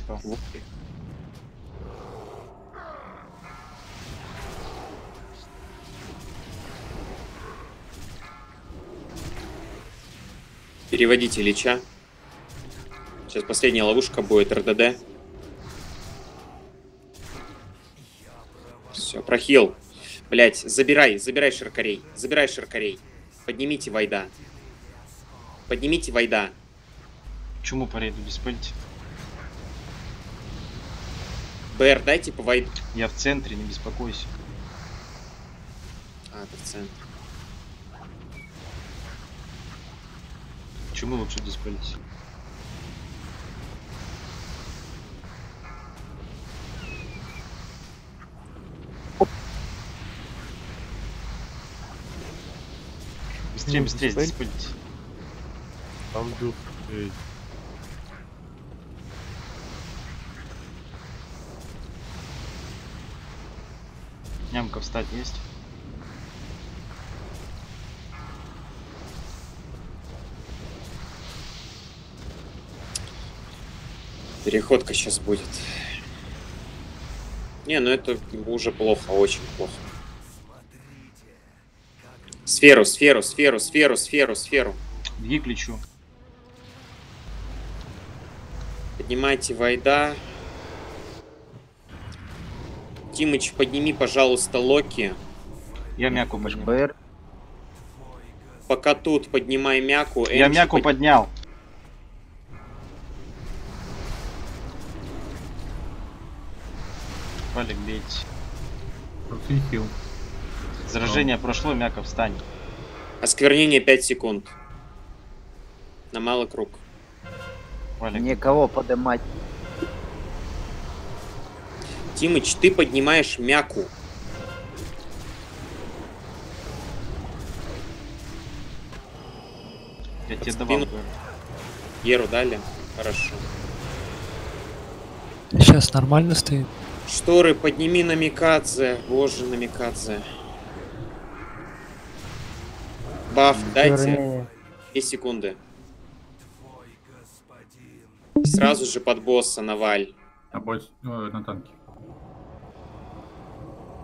Переводите Лича. Сейчас последняя ловушка будет РДД. Все, прохил. Блять, забирай, забирай широкорей, забирай широкорей. Поднимите Вайда. Поднимите Вайда. Чему по рейду диспельте? БР, дайте по Вайду. Я в центре, не беспокойся. А, ты в центре. Чему лучше диспельте? Быстрее, быстрее, диспельте. Там дух. Эй. Нямка встать есть? Переходка сейчас будет. Не, ну это уже плохо, очень плохо. Сферу, сферу, сферу, сферу, сферу, сферу. Беги к лечу. Поднимайте Вайда. Тимыч, подними, пожалуйста, Локи. Я мяку поднял. БР. Пока тут поднимай мяку. Я Энджи мяку под- поднял. Валик, бейте. Крутый. Заражение прошло, мяка встань. Осквернение 5 секунд. На малый круг. Валик. Никого подымать. Тимыч, ты поднимаешь мяку. Я тебе Под давал. спину. говорю. Еру дали? Хорошо. Сейчас нормально стоит. Шторы подними на Микадзе. Боже, на Микадзе. Баф дайте. Осквернение. 2 секунды. Сразу же под босса наваль. А больше э, на танке.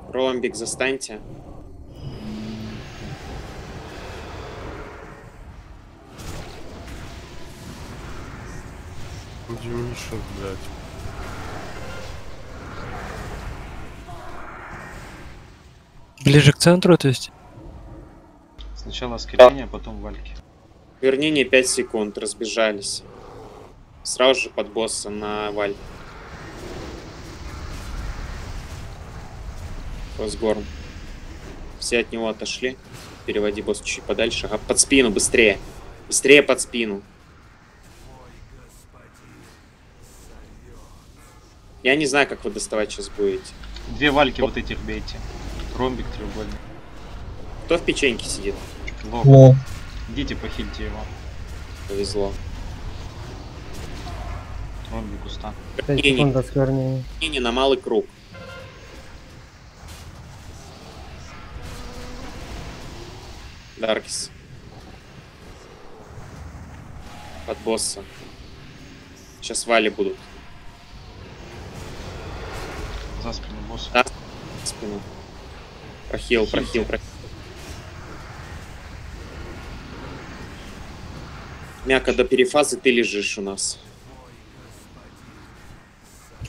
Ромбик застаньте. Димишин, блядь. Ближе к центру, то есть? Сначала осквернение, потом вальки. Вернение 5 секунд. Разбежались. Сразу же под босса на валь. Росгорн. Все от него отошли. Переводи босс чуть подальше. Ага, под спину, быстрее. Быстрее под спину. Я не знаю, как вы доставать сейчас будете. Две вальки вот этих бейте. Ромбик треугольный. Кто в печеньке сидит? Лоб. Лоб. Идите похильте его. Повезло. 5 Не, не. секунд осквернения. И не на малый круг. Даркис. Под босса. Сейчас вали будут. За спину босса. Да, спину. Прохил, прохил, прохил. Мяка, до перефазы ты лежишь у нас.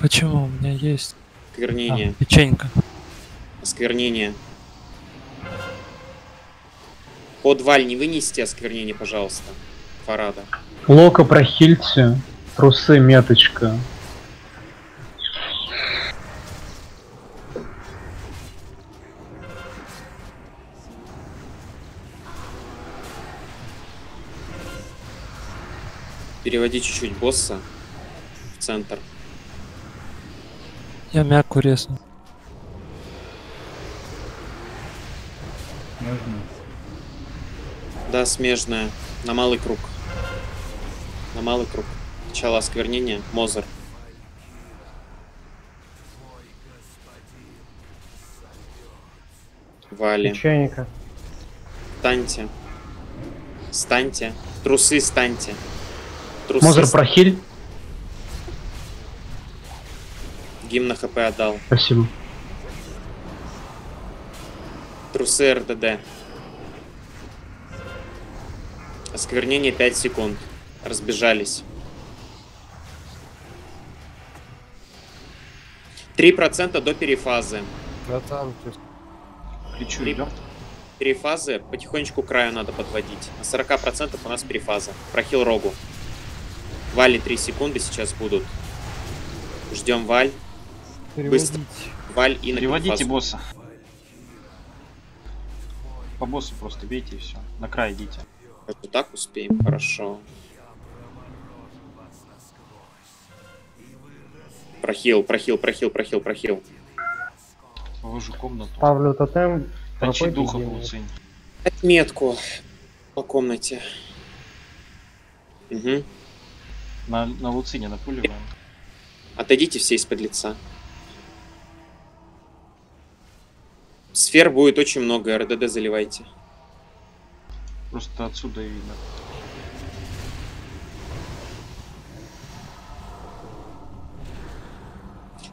Почему? У меня есть Осквернение. а, печенька. Осквернение. Под валь не вынести осквернение, пожалуйста. Фарада. Лока прохильте. Трусы, меточка. Переводи чуть-чуть босса в центр. Я резну. Можно? Да, смежная. На малый круг. На малый круг. Начало осквернения. Мозер. Вали. Печенька. Станьте. Станьте. Трусы станьте. Трусы Мозер ст- прохиль. Гимн на хп отдал. Спасибо. Трусы РДД. Осквернение 5 секунд. Разбежались. 3% до перефазы. На танке. Кричу, Три- идем. Перефазы потихонечку к краю надо подводить. На 40% у нас перефаза. Прохил рогу. Вали 3 секунды сейчас будут. Ждем валь. Быстро. Валь и на Переводите босса. По боссу просто бейте и все. На край идите. Вот так успеем, хорошо. Прохил, прохил, прохил, прохил, прохил. Вывожу комнату. Ставлю тотем. Точи день. Луцинь. Отметку по комнате. Угу. На, на Луцине напуливаем. Отойдите все из-под лица. Сфер будет очень много, РДД заливайте. Просто отсюда и видно.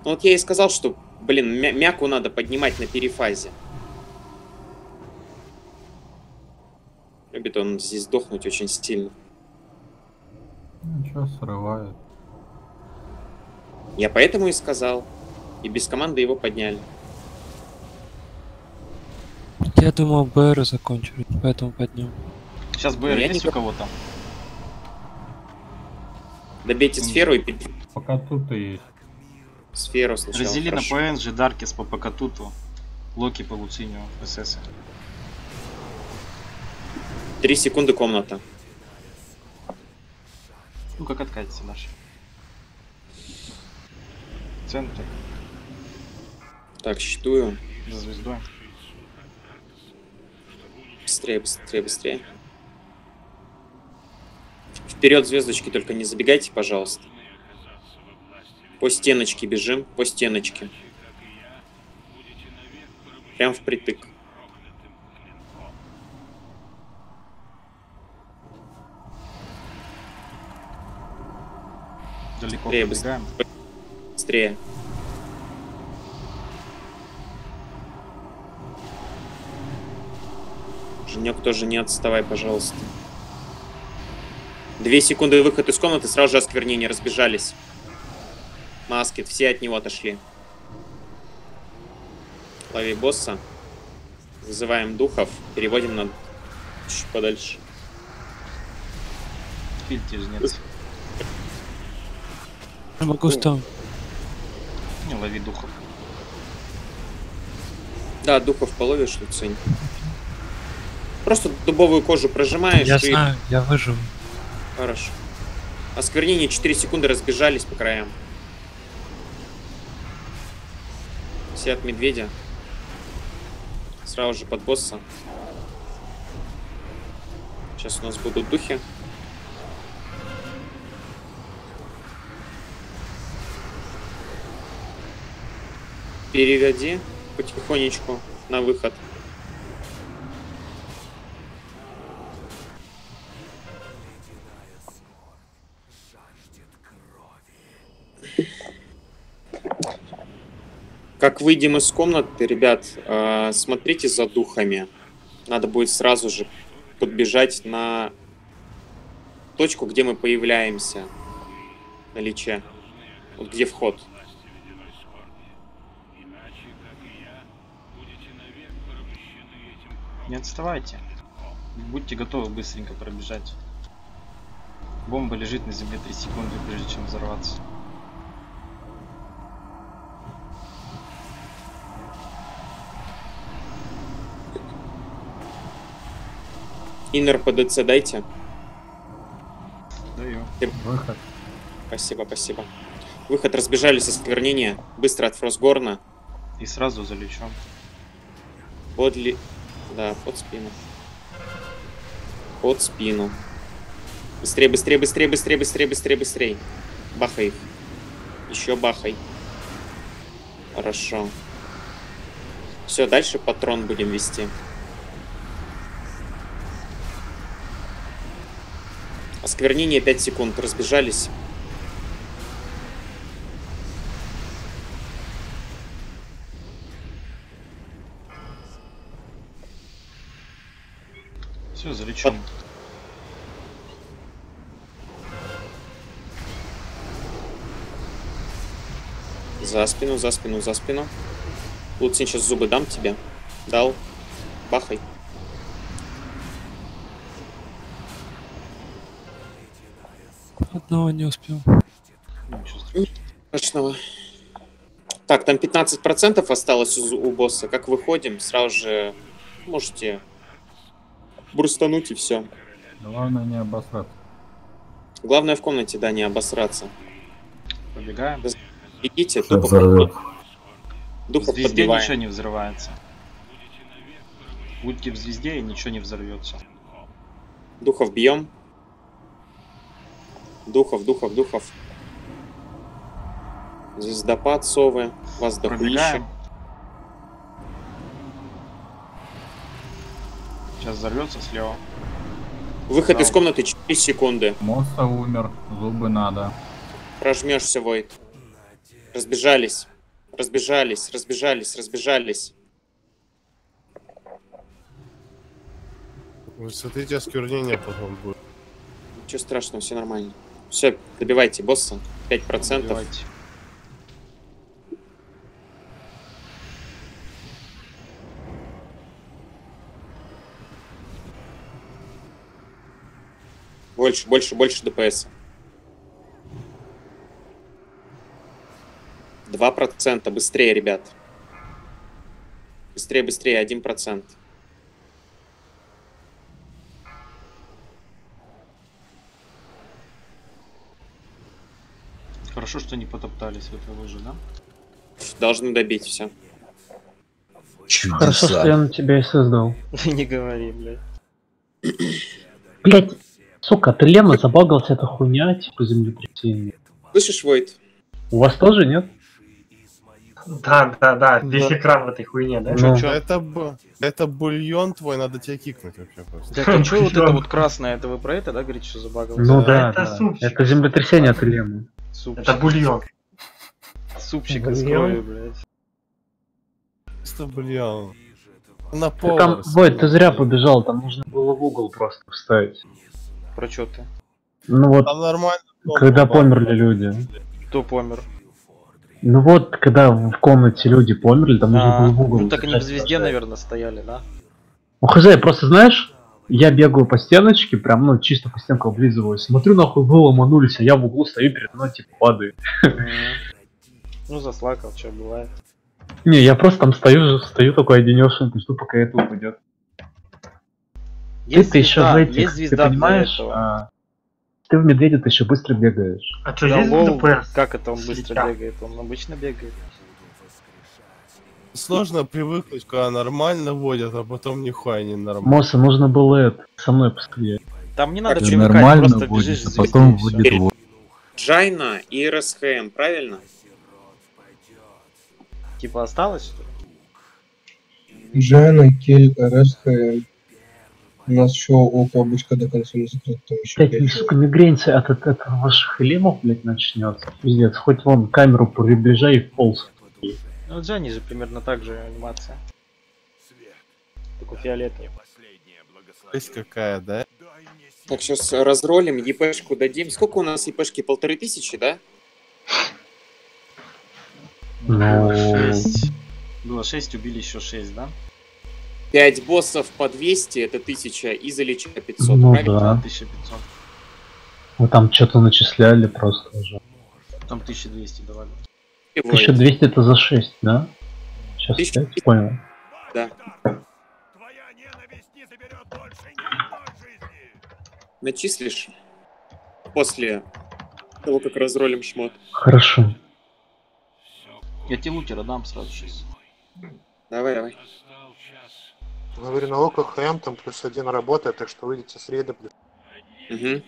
Ну вот я и сказал, что, блин, мя- мяку надо поднимать на перефазе. Любит он здесь сдохнуть очень сильно. Ничего, срывает. Я поэтому и сказал. И без команды его подняли. Я думал, БР закончили, поэтому поднял. Сейчас Ну, БР я есть не- у кого-то? Добейте сферу и Пока тут и есть. сферу сначала. Раздели на хорошо. ПНЖ, Даркис по Покатуту, Локи по Луцинию, СС. Три секунды комната. Ну как откатится дальше. Центр Так, считаю. за звездой. Быстрее, быстрее, быстрее. Вперед, звездочки, только не забегайте, пожалуйста. По стеночке бежим, по стеночке. Прям впритык. Далеко Быстрее, пробегаем. Быстрее. Женек тоже не отставай, пожалуйста. Две секунды выход из комнаты, сразу же осквернение, разбежались. Маски, все от него отошли. Лови босса. Вызываем духов, переводим на чуть подальше. Фильте нет. Я могу там. Не лови духов. Да, духов половишь, Люцинь. Просто дубовую кожу прожимаешь Я и... знаю, я выживу. Хорошо. Осквернение 4 секунды разбежались по краям. Все от медведя. Сразу же под босса. Сейчас у нас будут духи. Переведи потихонечку на выход. Как выйдем из комнаты, ребят, э, смотрите за духами. Надо будет сразу же подбежать на точку, где мы появляемся. На личе. Вот где вход. Не отставайте. Будьте готовы быстренько пробежать. Бомба лежит на земле 3 секунды, прежде чем взорваться. Иннер ПДЦ дайте. Даю. Выход. Спасибо, спасибо. Выход разбежались со сквернения. Быстро от Фросгорна. И сразу залечу. Под ли... Да, под спину. Под спину. Быстрее, быстрее, быстрее, быстрее, быстрее, быстрее, быстрее. Бахай их. Еще бахай. Хорошо. Все, дальше патрон будем вести. Осквернение 5 секунд. Разбежались. Все, залечен. За спину, за спину, за спину. Лутсин, сейчас зубы дам тебе. Дал. Бахай. Одного не успел. Страшного. Так, там 15% осталось у, у босса. Как выходим, сразу же можете брустануть и все. Главное не обосраться. Главное в комнате, да, не обосраться. Побегаем. Бегите, Сейчас тупо взорвет. В Духов звезде подбиваем. ничего не взрывается. Будьте в звезде и ничего не взорвется. Духов бьем. Духов, духов, духов. Звездопад, совы. Вас. Пробегаем. Сейчас взорвется слева. Выход из Да. комнаты 4 секунды. Моста умер, зубы надо. Прожмешься, Войт. Разбежались. Разбежались, разбежались, разбежались. Вы смотрите, осквернение потом будет. Ничего страшного, все нормально. Все, добивайте босса. 5%. Добивайте. Больше, больше, больше ДПС. 2%. Быстрее, ребят. Быстрее, быстрее. 1%. Хорошо, что не потоптались в этой луже, да? Должны добить все. Хорошо, что я на тебя и создал. Не говори, блядь. Блять, сука, ты Лема забагался эта хуйня, типа землетрясения. Слышишь, Войт? У вас тоже нет? Да, да, да, весь экран в этой хуйне, да? Ну. Это, б- это бульон твой, надо тебя кикнуть вообще просто. Так, а что вот это вот красное, это вы про это, да, говорите, что забагалось? Ну да, это да. Это землетрясение от Лемы. Супчик. Это бульон. Супчик из Бульон? крови, блядь. Просто бульон. На Ты пол. там, Войт, ты зря побежал, там нужно было в угол просто вставить. Про что ты? Ну вот, Там нормально. когда померли люди. Кто помер? Ну вот, когда в комнате люди померли, там нужно А, было в угол. ну так они в звезде, наверное, стояли, да? Ну, хз, просто знаешь, я бегаю по стеночке, прям, ну, чисто по стенку облизываюсь. Смотрю, нахуй, вы ломанулись, а я в углу стою перед мной, типа, падаю. Ну, заслакал, что бывает. Не, я просто там стою, стою такой одинешенький, жду, пока это упадет. Есть Ты-то еще в этих, есть ты понимаешь, а, ты в медведя ты еще быстро бегаешь. А что, Да, есть лол? Как это он быстро бегает? Он обычно бегает. Сложно привыкнуть, когда нормально водят, а потом нихуя не нормально. Моса, нужно было это, со мной постоять. Там не надо привыкать, нормально просто будет, бежишь а потом всё. вот. Джайна и РСХМ, правильно? Типа осталось, что ли? Джана, Кель, РСХМ. У нас еще около бычка до конца не закрыто, там еще Блять, сука, мигрень от, от, от ваших лемов, блять, начнется. Пиздец, хоть вон камеру приближай и в пол. Ну, у Джани же примерно так же анимация. Только фиолетовый. Есть какая, да? Так, сейчас разролим, ЕПшку дадим. Сколько у нас ЕПшки? Полторы тысячи, да? Ну, Шесть. Было 6, убили еще 6, да? 5 боссов по 200, это 1000, и за лича 500, Ну правильно? да. 1500. вы там что-то начисляли просто уже. Там 1200 давали. 1200 это за 6, да? Сейчас 1200. 5, понял. Да. Начислишь после того, как разролим шмот. Хорошо. Я тебе лутера дам сразу сейчас. Давай, давай. Говорю, на локах ХМ там плюс один работает, так что выйдете с рейда плюс. Угу.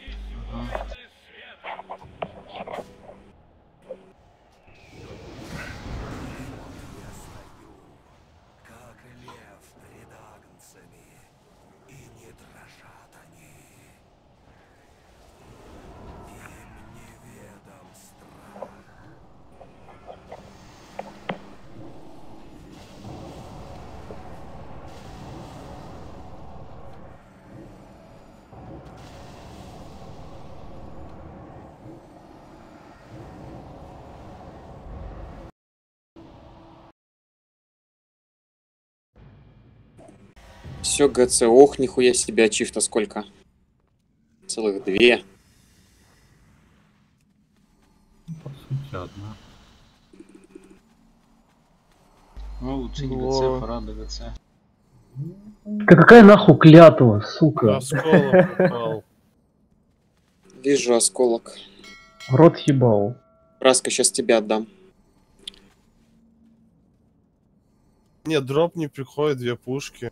Все, ГЦ. Ох, нихуя себе, ачив-то сколько? Целых две. По сути, одна. Ну, лучше не. ГЦ, Фарада ГЦ. Ка- Какая нахуй клятва, сука? Осколок попал. Вижу осколок. Рот ебал. Раска, сейчас тебе отдам. Нет, дроп не приходит, две пушки.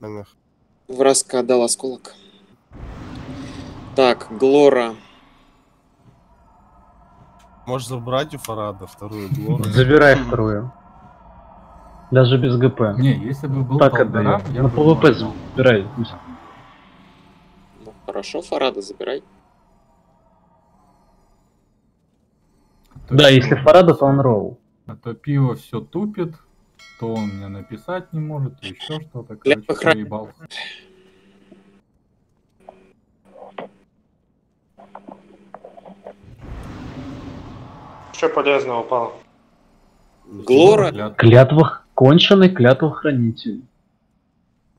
Нах. Враска отдал осколок. Так, Глора. Можешь забрать у Фарада вторую глору. Забирай вторую. Даже без ГП. Не, если бы был Так отдаю. я На понял. забирай. Ну, хорошо, Фарада забирай. Да, если Фарада, то он ролл. А то пиво все тупит, то он мне написать не может, то еще что-то. Короче, проебался. Что полезного упало? Глора. Клятва, конченый клятва хранитель.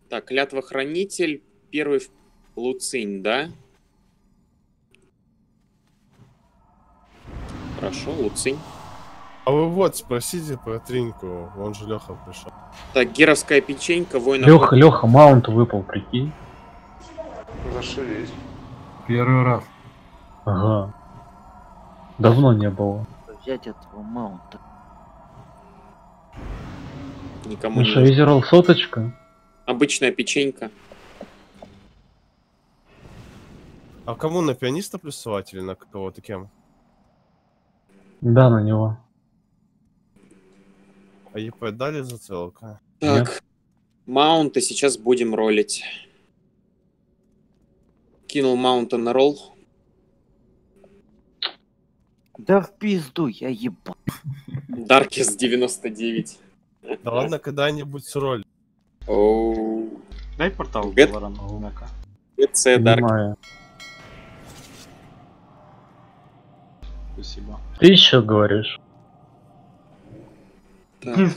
Так, клятва хранитель. Первый в- Луцинь, да? Хорошо, Луцинь. А вы вот спросите про Тринку, он же Леха пришел. Так, геровская печенька, воин Леха, Леха, маунт выпал, прикинь. Зашибись. Первый раз. Ага. Давно не было. Взять этого маунта. Никому Ну не что, изерал соточка? Обычная печенька. А кому на пианиста плюсовать или на кого-то кем? Да, на него. А ЕП дали зацелка? Так, маунты сейчас будем ролить. Кинул маунта на ролл. Да в пизду, я ебал. Даркис 99. Да ладно, когда-нибудь с роль. Оу. Дай портал Гэт- Говора на Лунака. ГЦ Дарк. Понимаю. Спасибо. Ты еще говоришь? Так.